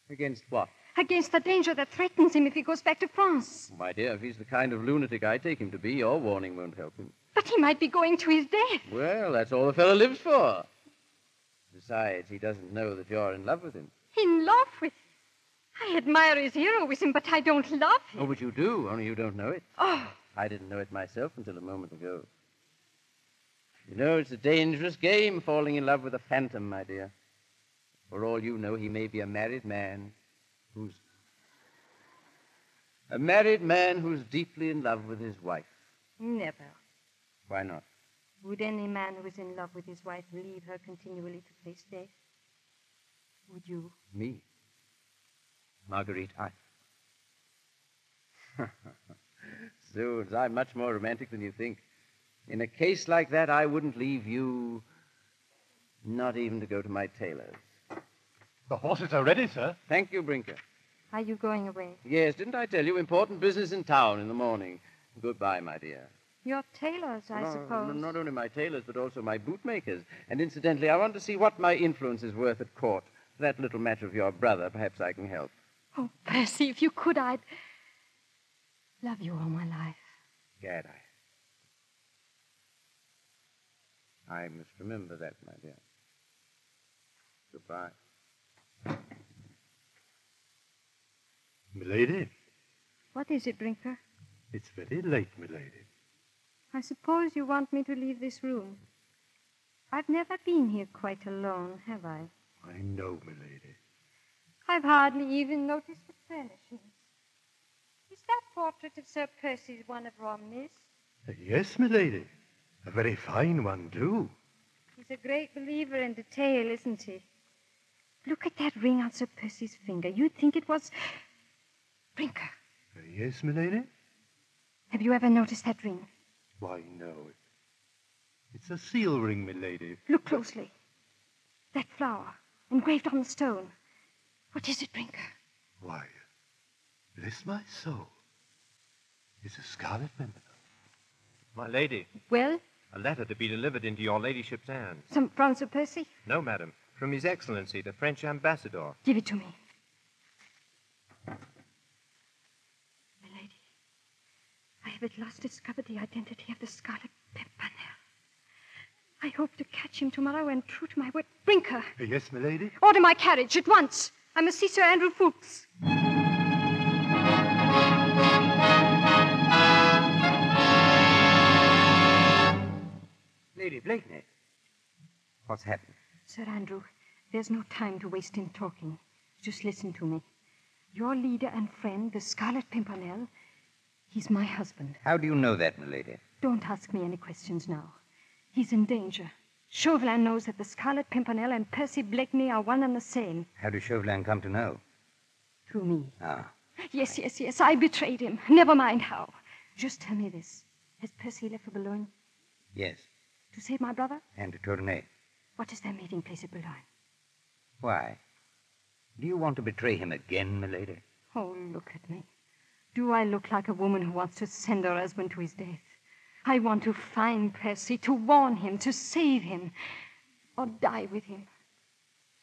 H: Against what?
K: Against the danger that threatens him if he goes back to France.
H: My dear, if he's the kind of lunatic I take him to be, your warning won't help him.
K: But he might be going to his death.
H: Well, that's all the fellow lives for. Besides, he doesn't know that you're in love with him.
K: In love with him. I admire his heroism, but I don't love him.
H: Oh, but you do, only you don't know it.
K: Oh,
H: I didn't know it myself until a moment ago. You know, it's a dangerous game falling in love with a phantom, my dear. For all you know, he may be a married man who's. A married man who's deeply in love with his wife.
K: never.
H: Why not?
K: Would any man who is in love with his wife leave her continually to face death? Would you?
H: Me? Marguerite, I. Zoons, I'm much more romantic than you think. In a case like that, I wouldn't leave you, not even to go to my tailor's.
C: The horses are ready, sir.
H: Thank you, Brinker.
K: Are you going away?
H: Yes, didn't I tell you? Important business in town in the morning. Goodbye, my dear.
K: Your tailors, I
H: No,
K: suppose.
H: no, not only my tailors, but also my bootmakers. And incidentally, I want to see what my influence is worth at court. For that little matter of your brother, perhaps I can help.
K: Oh, Percy, if you could, I'd love you all my life.
H: Gad, I. I must remember that, my dear. Goodbye.
C: Milady,
K: What is it, Brinker?
C: it's very late, milady.
K: I suppose you want me to leave this room. I've never been here quite alone, have I?
C: I know, milady.
K: I've hardly even noticed the furnishings. That portrait of Sir Percy's one of Romney's?
C: Yes, milady. A very fine one, too.
K: He's a great believer in detail, isn't he? Look at that ring on Sir Percy's finger. You'd think it was. Brinker,
C: Yes, milady?
K: have you ever noticed that ring?
C: Why, no. It's a seal ring, milady.
K: Look closely. That flower, engraved on the stone. What is it, Brinker?
C: Why, bless my soul. It's a scarlet pimpernel.
P: My lady,
K: Well,
P: a letter to be delivered into your ladyship's hands.
K: some from Sir Percy?
P: No, madam, from His Excellency, the French ambassador.
K: Give it to me. My lady, I have at last discovered the identity of the Scarlet Pimpernel. I hope to catch him tomorrow and, true to my word, bring her.
C: Yes, my lady?
K: order my carriage at once. I must see Sir Andrew Ffoulkes.
J: Lady Blakeney. What's happened?
K: Sir Andrew, there's no time to waste in talking. Just listen to me. Your leader and friend, the Scarlet Pimpernel, he's my husband.
J: How do you know that, milady?
K: Don't ask me any questions now. He's in danger. Chauvelin knows that the Scarlet Pimpernel and Percy Blakeney are one and the same.
J: How did Chauvelin come to know?
K: Through me.
J: Ah.
K: Yes, yes, yes. I betrayed him. Never mind how. Just tell me this. Has Percy left for Boulogne
J: Yes.
K: To save my brother?
J: And to Tournay.
K: What is their meeting place at Boulogne?
J: Why? Do you want to betray him again, milady?
K: Oh, look at me. Do I look like a woman who wants to send her husband to his death? I want to find Percy, to warn him, to save him, or die with him.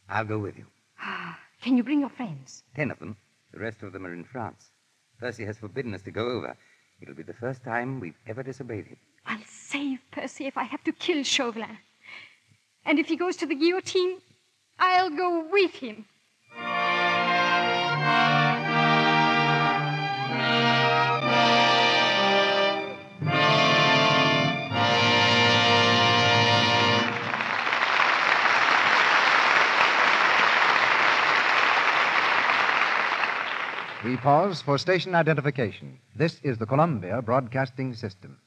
J: I'll go with you.
K: Ah, Can you bring your friends?
J: Ten of them. The rest of them are in France. Percy has forbidden us to go over. It'll be the first time we've ever disobeyed him.
K: I'll save Percy if I have to kill Chauvelin. And if he goes to the guillotine, I'll go with him.
B: We pause for station identification. This is the Columbia Broadcasting System.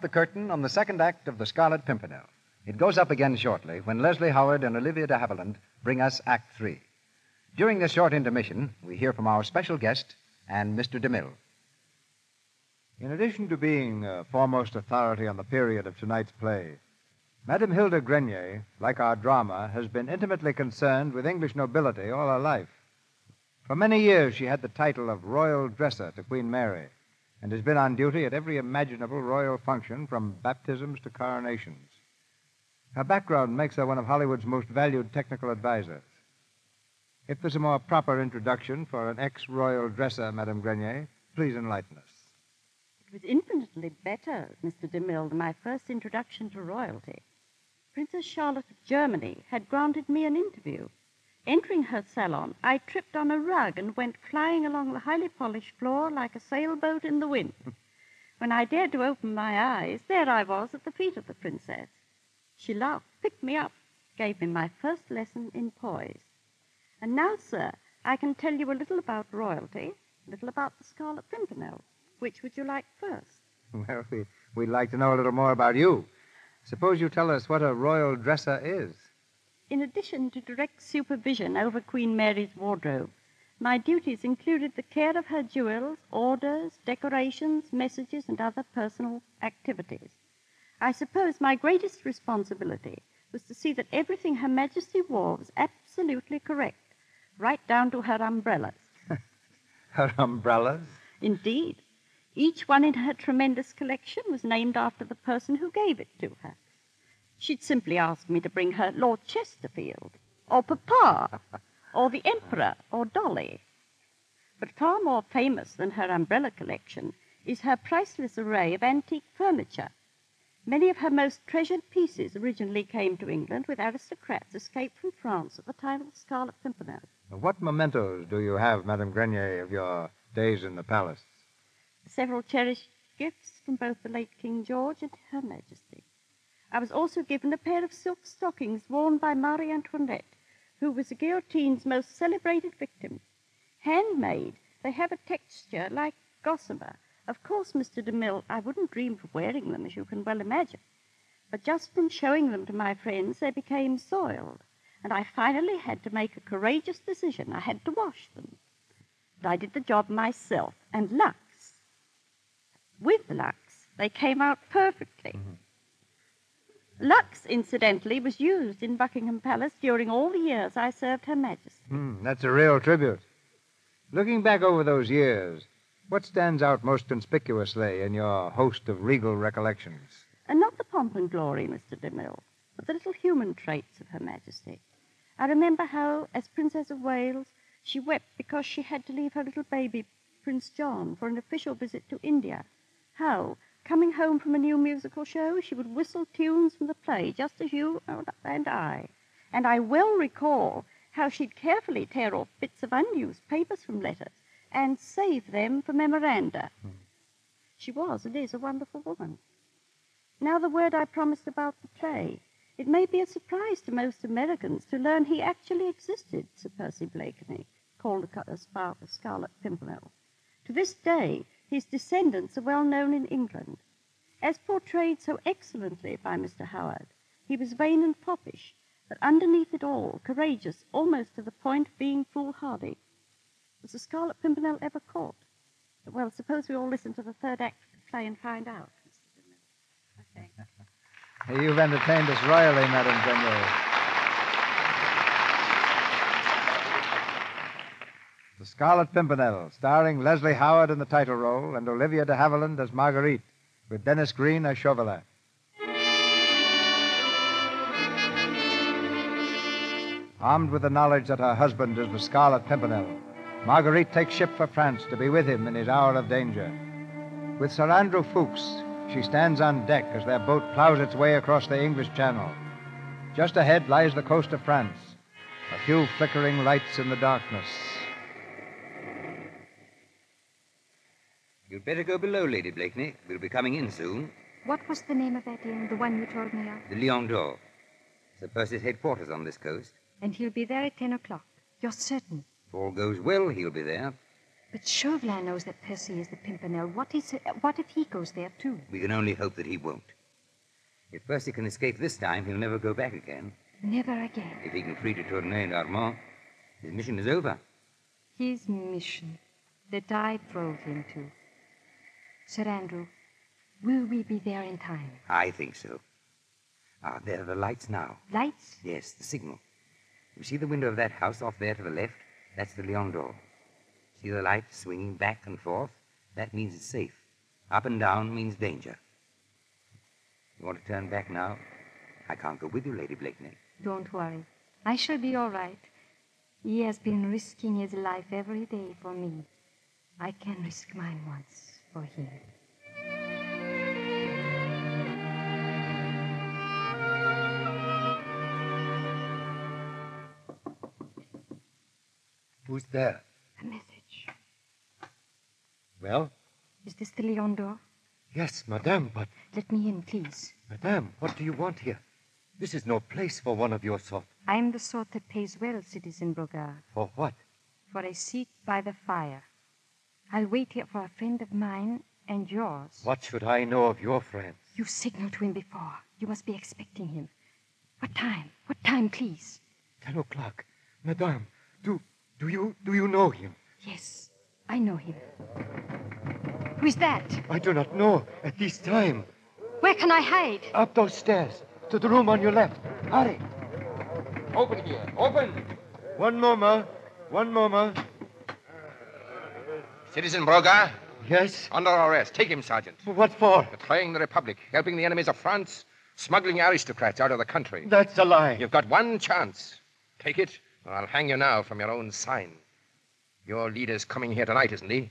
B: The curtain on the second act of The Scarlet Pimpernel. It goes up again shortly when Leslie Howard and Olivia de Havilland bring us Act Three. During this short intermission, we hear from our special guest and Mr. DeMille. In addition to being a foremost authority on the period of tonight's play, Madame Hilda Grenier, like our drama, has been intimately concerned with English nobility all her life. For many years, she had the title of Royal Dresser to Queen Mary and has been on duty at every imaginable royal function from baptisms to coronations. Her background makes her one of Hollywood's most valued technical advisors. If there's a more proper introduction for an ex royal dresser, Madame Grenier, please enlighten us.
Q: It was infinitely better, Mr. DeMille, than my first introduction to royalty. Princess Charlotte of Germany had granted me an interview. Entering her salon, I tripped on a rug and went flying along the highly polished floor like a sailboat in the wind. when I dared to open my eyes, there I was at the feet of the princess. She laughed, picked me up, gave me my first lesson in poise. And now, sir, I can tell you a little about royalty, a little about the Scarlet Pimpernel. Which would you like first?
B: Well, we, we'd like to know a little more about you. Suppose you tell us what a royal dresser is.
Q: In addition to direct supervision over Queen Mary's wardrobe, my duties included the care of her jewels, orders, decorations, messages, and other personal activities. I suppose my greatest responsibility was to see that everything Her Majesty wore was absolutely correct, right down to her umbrellas.
B: Her umbrellas?
Q: Indeed. Each one in her tremendous collection was named after the person who gave it to her. She'd simply ask me to bring her Lord Chesterfield, or Papa, or the Emperor, or Dolly. But far more famous than her umbrella collection is her priceless array of antique furniture. Many of her most treasured pieces originally came to England with aristocrats escaped from France at the time of the Scarlet Pimpernel.
B: What mementos do you have, Madame Grenier, of your days in the palace?
Q: Several cherished gifts from both the late King George and Her Majesty. I was also given a pair of silk stockings worn by Marie Antoinette, who was the guillotine's most celebrated victim. Handmade, they have a texture like gossamer. Of course, Mr. DeMille, I wouldn't dream of wearing them, as you can well imagine. But just from showing them to my friends, they became soiled, and I finally had to make a courageous decision. I had to wash them. But I did the job myself, and Lux, with Lux, they came out perfectly. Mm-hmm. Lux, incidentally, was used in Buckingham Palace during all the years I served Her Majesty.
B: Hmm, that's a real tribute. Looking back over those years, what stands out most conspicuously in your host of regal recollections?
Q: And not the pomp and glory, Mr. DeMille, but the little human traits of Her Majesty. I remember how, as Princess of Wales, she wept because she had to leave her little baby, Prince John, for an official visit to India. How, coming home from a new musical show, she would whistle tunes from the play, just as you and I. And I well recall how she'd carefully tear off bits of unused papers from letters and save them for memoranda. Hmm. She was and is a wonderful woman. Now, the word I promised about the play. It may be a surprise to most Americans to learn he actually existed, Sir Percy Blakeney, called the Scar- Scarlet Pimpernel. To this day, his descendants are well known in England. As portrayed so excellently by Mr. Howard, he was vain and foppish, but underneath it all, courageous almost to the point of being foolhardy. Was the Scarlet Pimpernel ever caught? Well, suppose we all listen to the third act of the play and find out.
B: You've entertained us royally, Madame Grenier. The Scarlet Pimpernel, starring Leslie Howard in the title role and Olivia de Havilland as Marguerite, with Denis Green as Chauvelin. Armed with the knowledge that her husband is the Scarlet Pimpernel, Marguerite takes ship for France to be with him in his hour of danger. With Sir Andrew Ffoulkes, she stands on deck as their boat plows its way across the English Channel. Just ahead lies the coast of France, a few flickering lights in the darkness.
J: You'd better go below, Lady Blakeney. We'll be coming in soon.
K: What was the name of that inn, the one you told me of?
J: The Lion d'Or. Sir Percy's headquarters on this coast.
K: And he'll be there at ten o'clock. You're certain.
J: If all goes well, he'll be there.
K: But Chauvelin knows that Percy is the Pimpernel. What, is, what if he goes there, too?
J: We can only hope that he won't. If Percy can escape this time, he'll never go back again.
K: Never again.
J: If he can free de Tournay and Armand, his mission is over.
K: His mission that I drove him to. Sir Andrew, will we be there in time?
J: I think so. Ah, there are the lights now.
K: Lights?
J: Yes, the signal. You see the window of that house off there to the left? That's the Lion d'Or. See the light swinging back and forth? That means it's safe. Up and down means danger. You want to turn back now? I can't go with you, Lady Blakeney.
K: Don't worry. I shall be all right. He has been risking his life every day for me. I can risk mine once
C: Who's there?
K: A message.
C: Well?
K: Is this the Lion d'Or?
C: Yes, madame, but.
K: Let me in, please.
C: Madame, what do you want here? This is no place for one of your sort.
K: I'm the sort that pays well, Citizen Brogard.
C: For what?
K: For a seat by the fire. I'll wait here for a friend of mine and yours.
C: What should I know of your friends?
K: You signaled to him before. You must be expecting him. What time? What time, please?
C: Ten o'clock. Madame, do do you do you know him?
K: Yes, I know him. Who is that?
C: I do not know at this time.
K: Where can I hide?
C: Up those stairs. To the room on your left. Hurry.
M: Open here. Open.
C: One moment. One moment.
M: Citizen Brogard?
C: Yes?
M: Under arrest. Take him, Sergeant.
C: What for?
M: Betraying the Republic, helping the enemies of France, smuggling aristocrats out of the country.
C: That's a lie.
M: You've got one chance. Take it, or I'll hang you now from your own sign. Your leader's coming here tonight, isn't he?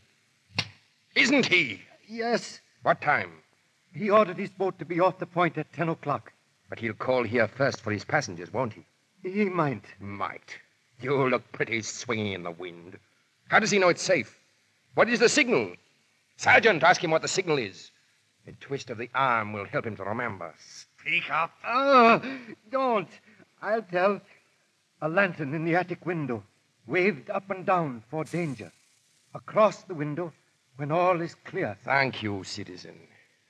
M: Isn't he?
C: Yes.
M: What time?
C: He ordered his boat to be off the point at ten o'clock.
M: But he'll call here first for his passengers, won't he?
C: He might.
M: Might. You look pretty swinging in the wind. How does he know it's safe? What is the signal? Sergeant, ask him what the signal is. A twist of the arm will help him to remember. Speak up.
C: Oh, don't. I'll tell. A lantern in the attic window, waved up and down for danger. Across the window, when all is clear.
M: Thank you, citizen.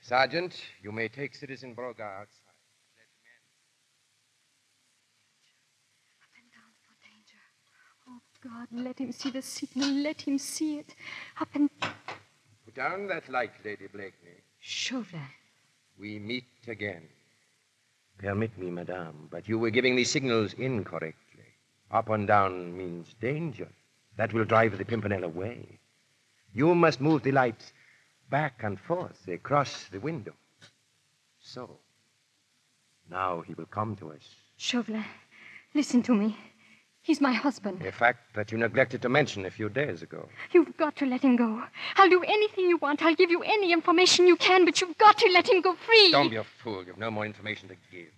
M: Sergeant, you may take Citizen Brogard outside.
K: Oh, God, let him see the signal. Let him see it. Up and.
M: Put down that light, Lady Blakeney.
K: Chauvelin.
M: We meet again. Permit me, madame, but you were giving the signals incorrectly. Up and down means danger. That will drive the Pimpernel away. You must move the lights back and forth across the window. So. Now he will come to us.
K: Chauvelin, listen to me. He's my husband.
M: A fact that you neglected to mention a few days ago.
K: You've got to let him go. I'll do anything you want. I'll give you any information you can, but you've got to let him go free.
M: Don't be a fool. You've no more information to give.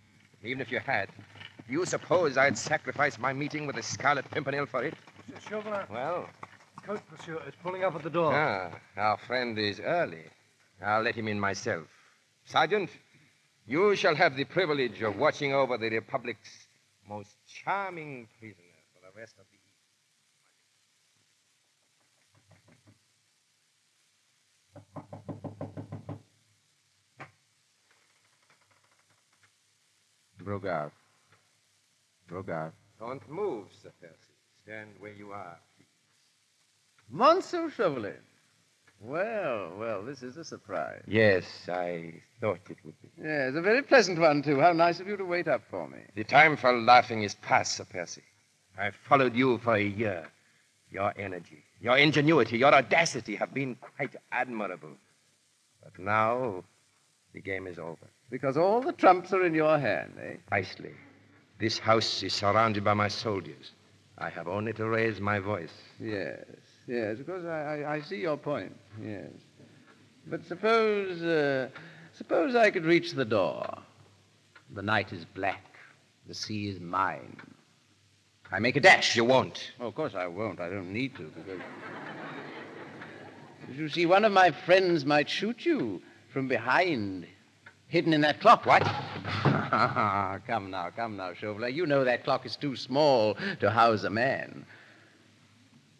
M: Even if you had, do you suppose I'd sacrifice my meeting with the Scarlet Pimpernel for it?
B: Monsieur Chauvelin.
M: Well,
B: Coach, monsieur, is pulling up at the door.
M: ah, our friend is early. I'll let him in myself. Sergeant, you shall have the privilege of watching over the Republic's most charming prisoner for the rest of the evening.
H: Brogard. Brogard.
M: Don't move, Sir Percy. Stand where you are.
R: Monsieur Chauvelin,
H: Well, well, this is a surprise.
M: Yes, I thought it would be.
H: Yes, a very pleasant one, too. How nice of you to wait up for me.
M: The time for laughing is past, Sir Percy. I've followed you for a year. Your energy, your ingenuity, your audacity have been quite admirable. But now, the game is over.
H: Because all the trumps are in your hand, eh?
M: Precisely. This house is surrounded by my soldiers. I have only to raise my voice.
H: Yes, yes, of course, I, I, I see your point. Yes. But suppose, uh, suppose I could reach the door. The night is black. The sea is mine. I make a dash.
M: You won't.
H: Oh, of course I won't. I don't need to, because. You see, one of my friends might shoot you from behind, hidden in that clock. What? come now, come now, Chauvelin. You know that clock is too small to house a man.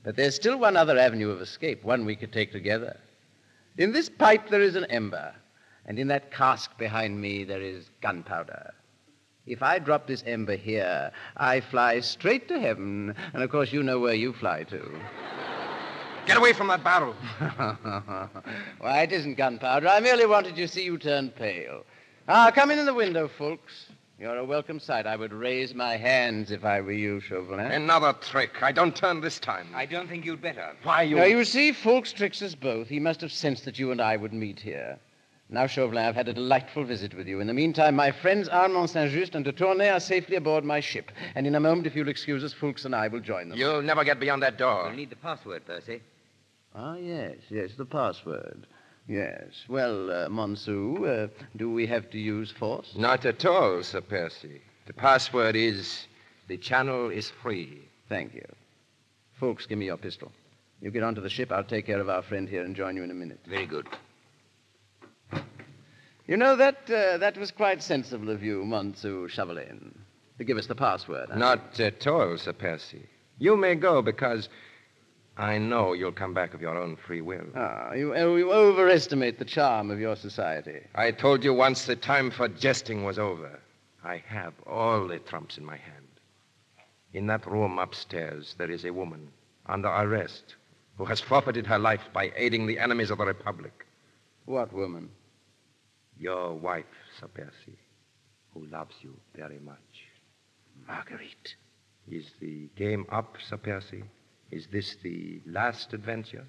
H: But there's still one other avenue of escape, one we could take together. In this pipe there is an ember, and in that cask behind me there is gunpowder. If I drop this ember here, I fly straight to heaven, and of course you know where you fly to.
M: Get away from that barrel.
H: Why, it isn't gunpowder. I merely wanted to see you turn pale. Ah, come in in the window, Ffoulkes. You're a welcome sight. I would raise my hands if I were you, Chauvelin.
M: Another trick. I don't turn this time.
J: I don't think you'd better.
M: Why, you.
H: Now, you see, Ffoulkes tricks us both. He must have sensed that you and I would meet here. Now, Chauvelin, I've had a delightful visit with you. In the meantime, my friends Armand Saint Just and de Tournay are safely aboard my ship. And in a moment, if you'll excuse us, Ffoulkes and I will join them.
M: You'll never get beyond that door.
J: We'll need the password, Percy.
H: Ah, yes, yes, the password. Yes. Well, uh, Monsieur, uh, do we have to use force?
M: Not at all, Sir Percy. The password is the channel is free.
H: Thank you. Ffoulkes, give me your pistol. You get onto the ship. I'll take care of our friend here and join you in a minute.
J: Very good.
H: You know, that, uh, that was quite sensible of you, Monsieur Chauvelin, to give us the password. huh?
M: Not at all, Sir Percy. You may go because I know you'll come back of your own free will.
H: Ah, you, oh, you overestimate the charm of your society.
M: I told you once the time for jesting was over. I have all the trumps in my hand. In that room upstairs, there is a woman under arrest who has forfeited her life by aiding the enemies of the Republic.
H: What woman?
M: Your wife, Sir Percy, who loves you very much.
H: Marguerite.
M: Is the game up, Sir Percy? Is this the last adventure?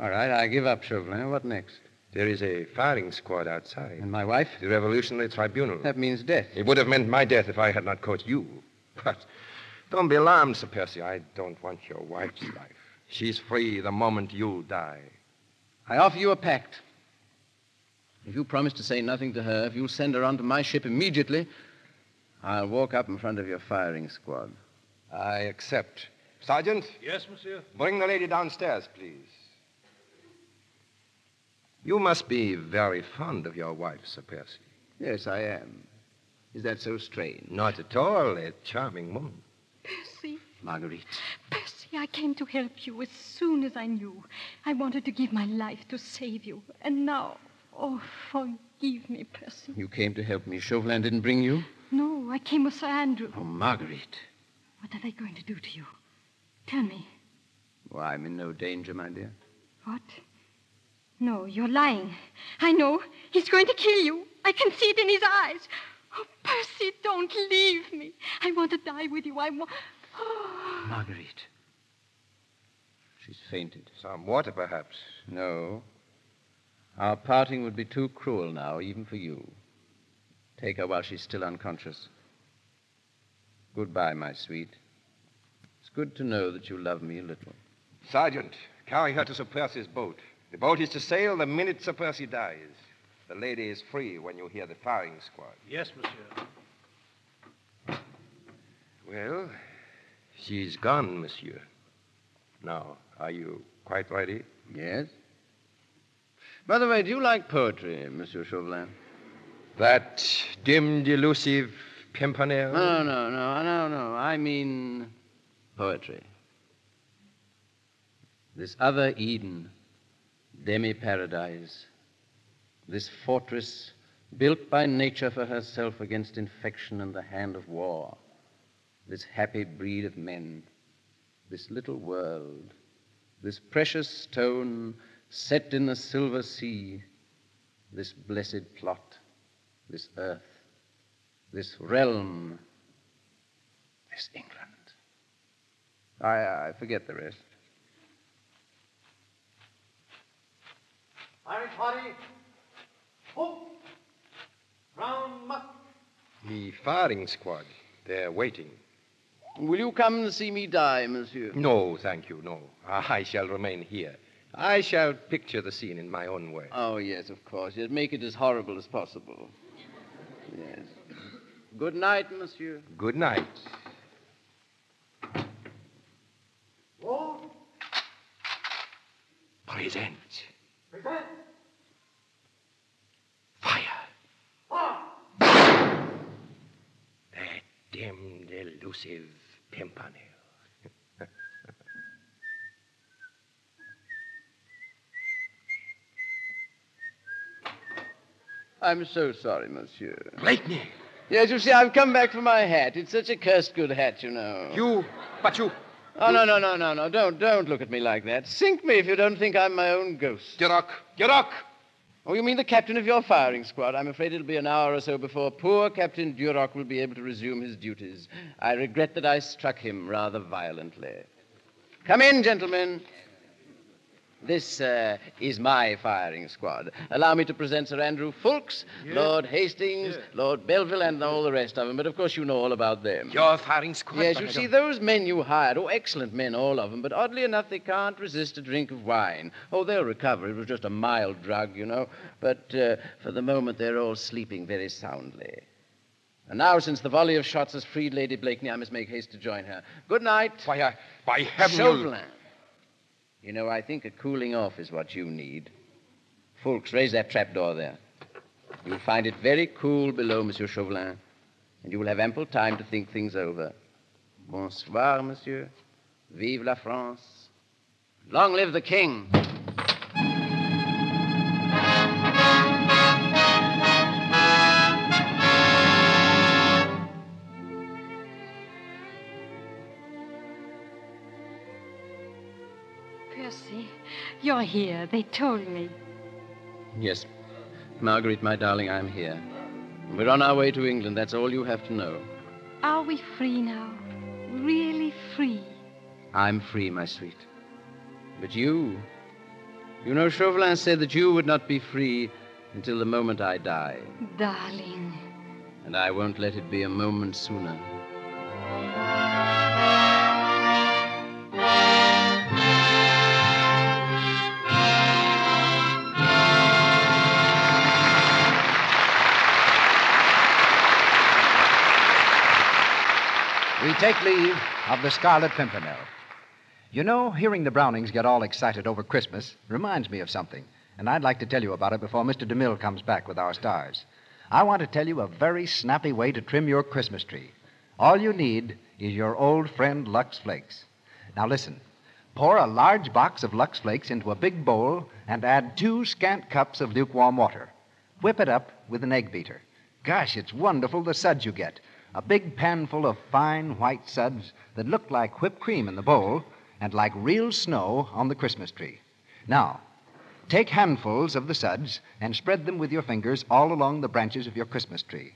H: All right, I give up, Chauvelin. What next?
M: There is a firing squad outside.
H: And my wife?
M: The Revolutionary Tribunal.
H: That means death.
M: It would have meant my death if I had not caught you. But don't be alarmed, Sir Percy. I don't want your wife's life. She's free the moment you die.
H: I offer you a pact. If you promise to say nothing to her, if you'll send her onto my ship immediately, I'll walk up in front of your firing squad.
M: I accept. Sergeant,
I: Yes, monsieur?
M: bring the lady downstairs, please. You must be very fond of your wife, Sir Percy.
H: Yes, I am. Is that so strange?
M: Not at all. A charming woman.
K: Percy,
H: Marguerite.
K: Percy, I came to help you as soon as I knew. I wanted to give my life to save you. And now, oh, forgive me, Percy.
H: You came to help me. Chauvelin didn't bring you?
K: No, I came with Sir Andrew.
H: Oh, Marguerite.
K: What are they going to do to you? Tell me.
H: Well, I'm in no danger, my dear.
K: What? No, you're lying. I know. He's going to kill you. I can see it in his eyes. Oh, Percy, don't leave me. I want to die with you. I want.
H: Marguerite. She's fainted.
M: Some water, perhaps.
H: No. Our parting would be too cruel now, even for you. Take her while she's still unconscious. Goodbye, my sweet. It's good to know that you love me a little.
M: Sergeant, carry her to Sir Percy's boat. The boat is to sail the minute Sir Percy dies. The lady is free when you hear the firing squad.
I: Yes, monsieur.
M: Well, she's gone, monsieur. Now, are you quite ready?
H: Yes. By the way, do you like poetry, Monsieur Chauvelin?
M: That dim, delusive Pimpernel?
H: No, no, no, no, no. I mean poetry. This other Eden, demi paradise, this fortress built by nature for herself against infection and the hand of war, this happy breed of men, this little world, this precious stone set in the silver sea, this blessed plot, this earth, this realm, this England. I, I forget the rest.
C: Irish party. Hope. Round muck.
M: The firing squad. They're waiting.
H: Will you come and see me die, monsieur?
M: No, thank you, no. I shall remain here. I shall picture the scene in my own way.
H: Oh, yes, of course. Yes, make it as horrible as possible. Yes. Good night, monsieur.
M: Good night.
C: Roll.
M: Present.
C: Present.
M: Fire.
C: Ah.
M: That damned elusive pimpernel.
H: I'm so sorry, monsieur.
M: Blakeney!
H: Yes, you see, I've come back for my hat. It's such a cursed good hat, you know.
M: You, but you.
H: Oh, no, no, no, no, no. Don't, don't look at me like that. Sink me if you don't think I'm my own ghost.
M: Duroc! Duroc!
H: Oh, you mean the captain of your firing squad? I'm afraid it'll be an hour or so before poor Captain Duroc will be able to resume his duties. I regret that I struck him rather violently. Come in, gentlemen. This uh, is my firing squad. Allow me to present Sir Andrew Ffoulkes,
M: Yes.
H: Lord Hastings, Lord Belville, and all the rest of them. But of course, you know all about them.
M: Your firing squad?
H: Yes, you
M: I
H: see,
M: don't-
H: those men you hired, oh, excellent men, all of them, but oddly enough, they can't resist a drink of wine. Oh, they'll recover. It was just a mild drug, you know. But uh, for the moment, they're all sleeping very soundly. And now, since the volley of shots has freed Lady Blakeney, I must make haste to join her. Good night.
M: Why, I, by heaven,
H: Chauvelin. You know, I think a cooling off is what you need. Ffoulkes, raise that trapdoor there. You'll find it very cool below, Monsieur Chauvelin, and you will have ample time to think things over. Bonsoir, monsieur. Vive la France. Long live the king.
K: You're here. They told me.
H: Yes. Marguerite, my darling, I'm here. We're on our way to England. That's all you have to know.
K: Are we free now? Really free?
H: I'm free, my sweet. But you. You know, Chauvelin said that you would not be free until the moment I die.
K: Darling.
H: And I won't let it be a moment sooner.
R: Take leave of the Scarlet Pimpernel. You know, hearing the Brownings get all excited over Christmas reminds me of something, and I'd like to tell you about it before Mr. DeMille comes back with our stars. I want to tell you a very snappy way to trim your Christmas tree. All you need is your old friend Lux Flakes. Now listen. Pour a large box of Lux Flakes into a big bowl and add two scant cups of lukewarm water. Whip it up with an egg beater. Gosh, it's wonderful the suds you get. A big panful of fine white suds that looked like whipped cream in the bowl and like real snow on the Christmas tree. Now, take handfuls of the suds and spread them with your fingers all along the branches of your Christmas tree.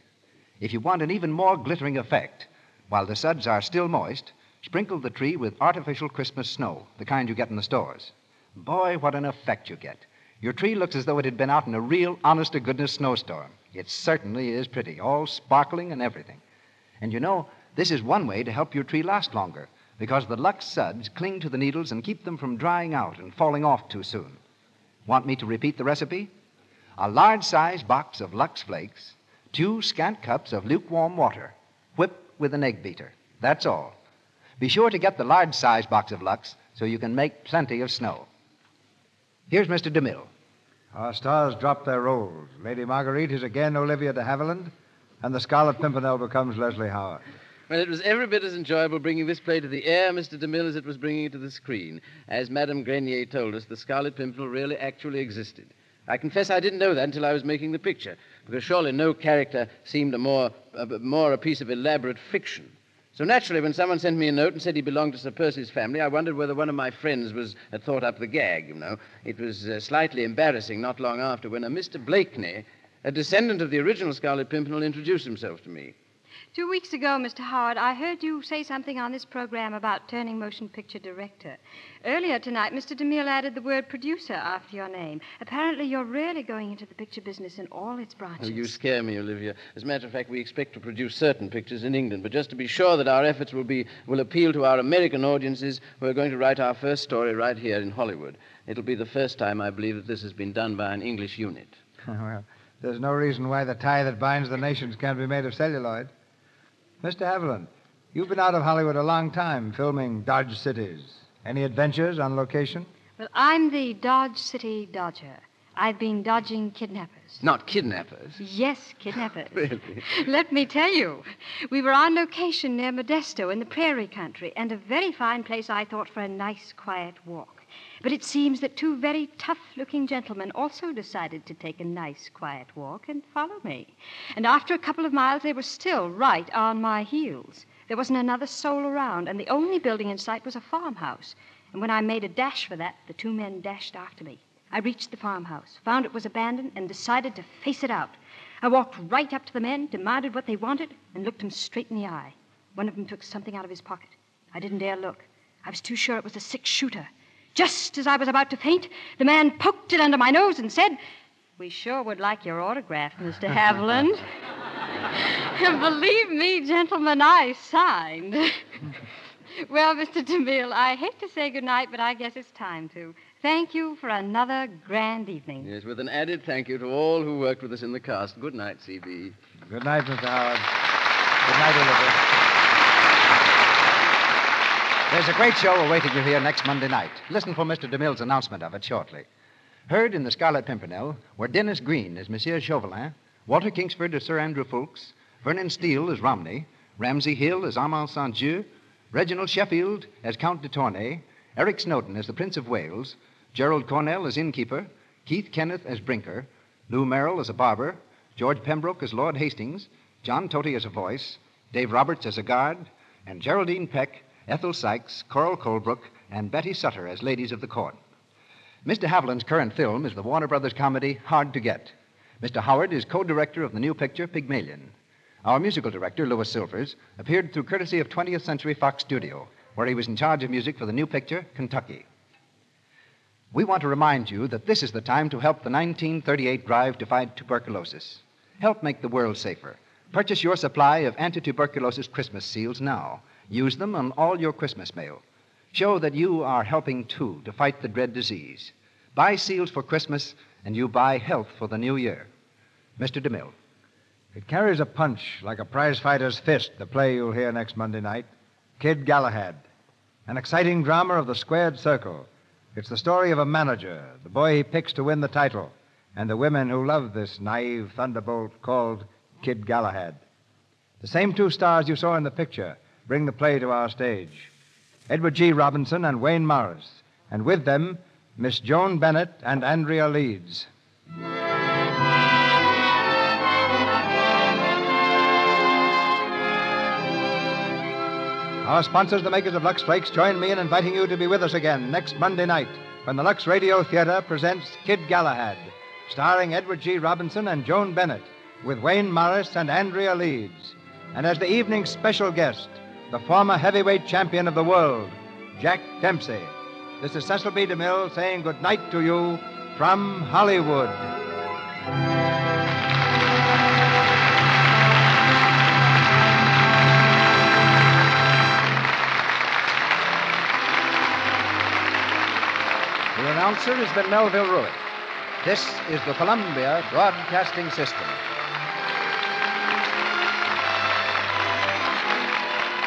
R: If you want an even more glittering effect, while the suds are still moist, sprinkle the tree with artificial Christmas snow, the kind you get in the stores. Boy, what an effect you get. Your tree looks as though it had been out in a real, honest to goodness snowstorm. It certainly is pretty, all sparkling and everything. And you know, this is one way to help your tree last longer, because the Lux suds cling to the needles and keep them from drying out and falling off too soon. Want me to repeat the recipe? A large sized box of Lux flakes, two scant cups of lukewarm water, whip with an egg beater. That's all. Be sure to get the large sized box of Lux so you can make plenty of snow. Here's Mr. DeMille.
B: Our stars drop their roles. Lady Marguerite is again Olivia de Havilland, and the Scarlet Pimpernel becomes Leslie Howard.
H: Well, it was every bit as enjoyable bringing this play to the air, Mr. DeMille, as it was bringing it to the screen. As Madame Grenier told us, the Scarlet Pimpernel really actually existed. I confess I didn't know that until I was making the picture, because surely no character seemed a more, a, more a piece of elaborate fiction. So naturally, when someone sent me a note and said he belonged to Sir Percy's family, I wondered whether one of my friends was had thought up the gag. You know, it was uh, slightly embarrassing not long after when a Mr. Blakeney, a descendant of the original Scarlet Pimpernel, introduced himself to me.
K: Two weeks ago, Mr. Howard, I heard you say something on this program about turning motion picture director. Earlier tonight, Mr. DeMille added the word producer after your name. Apparently, you're really going into the picture business in all its branches.
H: Oh,
K: branches.
H: you scare me, Olivia. As a matter of fact, we expect to produce certain pictures in England, but just to be sure that our efforts will be will appeal to our American audiences, we're going to write our first story right here in Hollywood. It'll be the first time, I believe, that this has been done by an English unit.
B: well, there's no reason why the tie that binds the nations can't be made of celluloid. Mr. Havilland, you've been out of Hollywood a long time filming Dodge Cities. Any adventures on location?
K: Well, I'm the Dodge City Dodger. I've been dodging kidnappers.
H: Not kidnappers.
K: Yes, kidnappers.
H: Really?
K: Let me tell you, we were on location near Modesto in the prairie country, and a very fine place, I thought, for a nice, quiet walk. But it seems that two very tough looking gentlemen also decided to take a nice, quiet walk and follow me. And after a couple of miles, they were still right on my heels. There wasn't another soul around, and the only building in sight was a farmhouse. And when I made a dash for that, the two men dashed after me. I reached the farmhouse, found it was abandoned, and decided to face it out. I walked right up to the men, demanded what they wanted, and looked them straight in the eye. One of them took something out of his pocket. I didn't dare look. I was too sure it was a six shooter. Just as I was about to faint, the man poked it under my nose and said, We sure would like your autograph, Mr. Havilland. and believe me, gentlemen, I signed. well, Mr. DeMille, I hate to say goodnight, but I guess it's time to. Thank you for another grand evening.
H: Yes, with an added thank you to all who worked with us in the cast. Good night, CB.
B: Good night, Mr. Howard. Good night, Olivia.
R: There's a great show awaiting you here next Monday night. Listen for Mr. DeMille's announcement of it shortly. Heard in The Scarlet Pimpernel were Denis Green as Monsieur Chauvelin, Walter Kingsford as Sir Andrew Ffoulkes, Vernon Steele as Romney, Ramsey Hill as Armand St. Dieu, Reginald Sheffield as Count de Tournay, Eric Snowden as the Prince of Wales, Gerald Cornell as innkeeper, Keith Kenneth as Brinker, Lou Merrill as a barber, George Pembroke as Lord Hastings, John Toty as a voice, Dave Roberts as a guard, and Geraldine Peck, Ethel Sykes, Coral Colebrook, and Betty Sutter as ladies of the court. Mr. Havilland's current film is the Warner Brothers comedy Hard to Get. Mr. Howard is co director of the new picture Pygmalion. Our musical director, Louis Silvers, appeared through courtesy of 20th Century Fox Studio, where he was in charge of music for the new picture Kentucky. We want to remind you that this is the time to help the 1938 drive to fight tuberculosis. Help make the world safer. Purchase your supply of anti tuberculosis Christmas seals now. Use them on all your Christmas mail. Show that you are helping too to fight the dread disease. Buy seals for Christmas, and you buy health for the new year. Mr. DeMille.
B: It carries a punch like a prize fighter's fist, the play you'll hear next Monday night. Kid Galahad. An exciting drama of the squared circle. It's the story of a manager, the boy he picks to win the title, and the women who love this naive thunderbolt called Kid Galahad. The same two stars you saw in the picture bring the play to our stage Edward G. Robinson and Wayne Morris, and with them, Miss Joan Bennett and Andrea Leeds. Our sponsors, the makers of Lux Flakes, join me in inviting you to be with us again next Monday night when the Lux Radio Theater presents Kid Galahad, starring Edward G. Robinson and Joan Bennett, with Wayne Morris and Andrea Leeds. And as the evening's special guest, the former heavyweight champion of the world, Jack Dempsey. This is Cecil B. DeMille saying good night to you from Hollywood.
R: The announcer has been Melville Ruick. This is the Columbia Broadcasting System.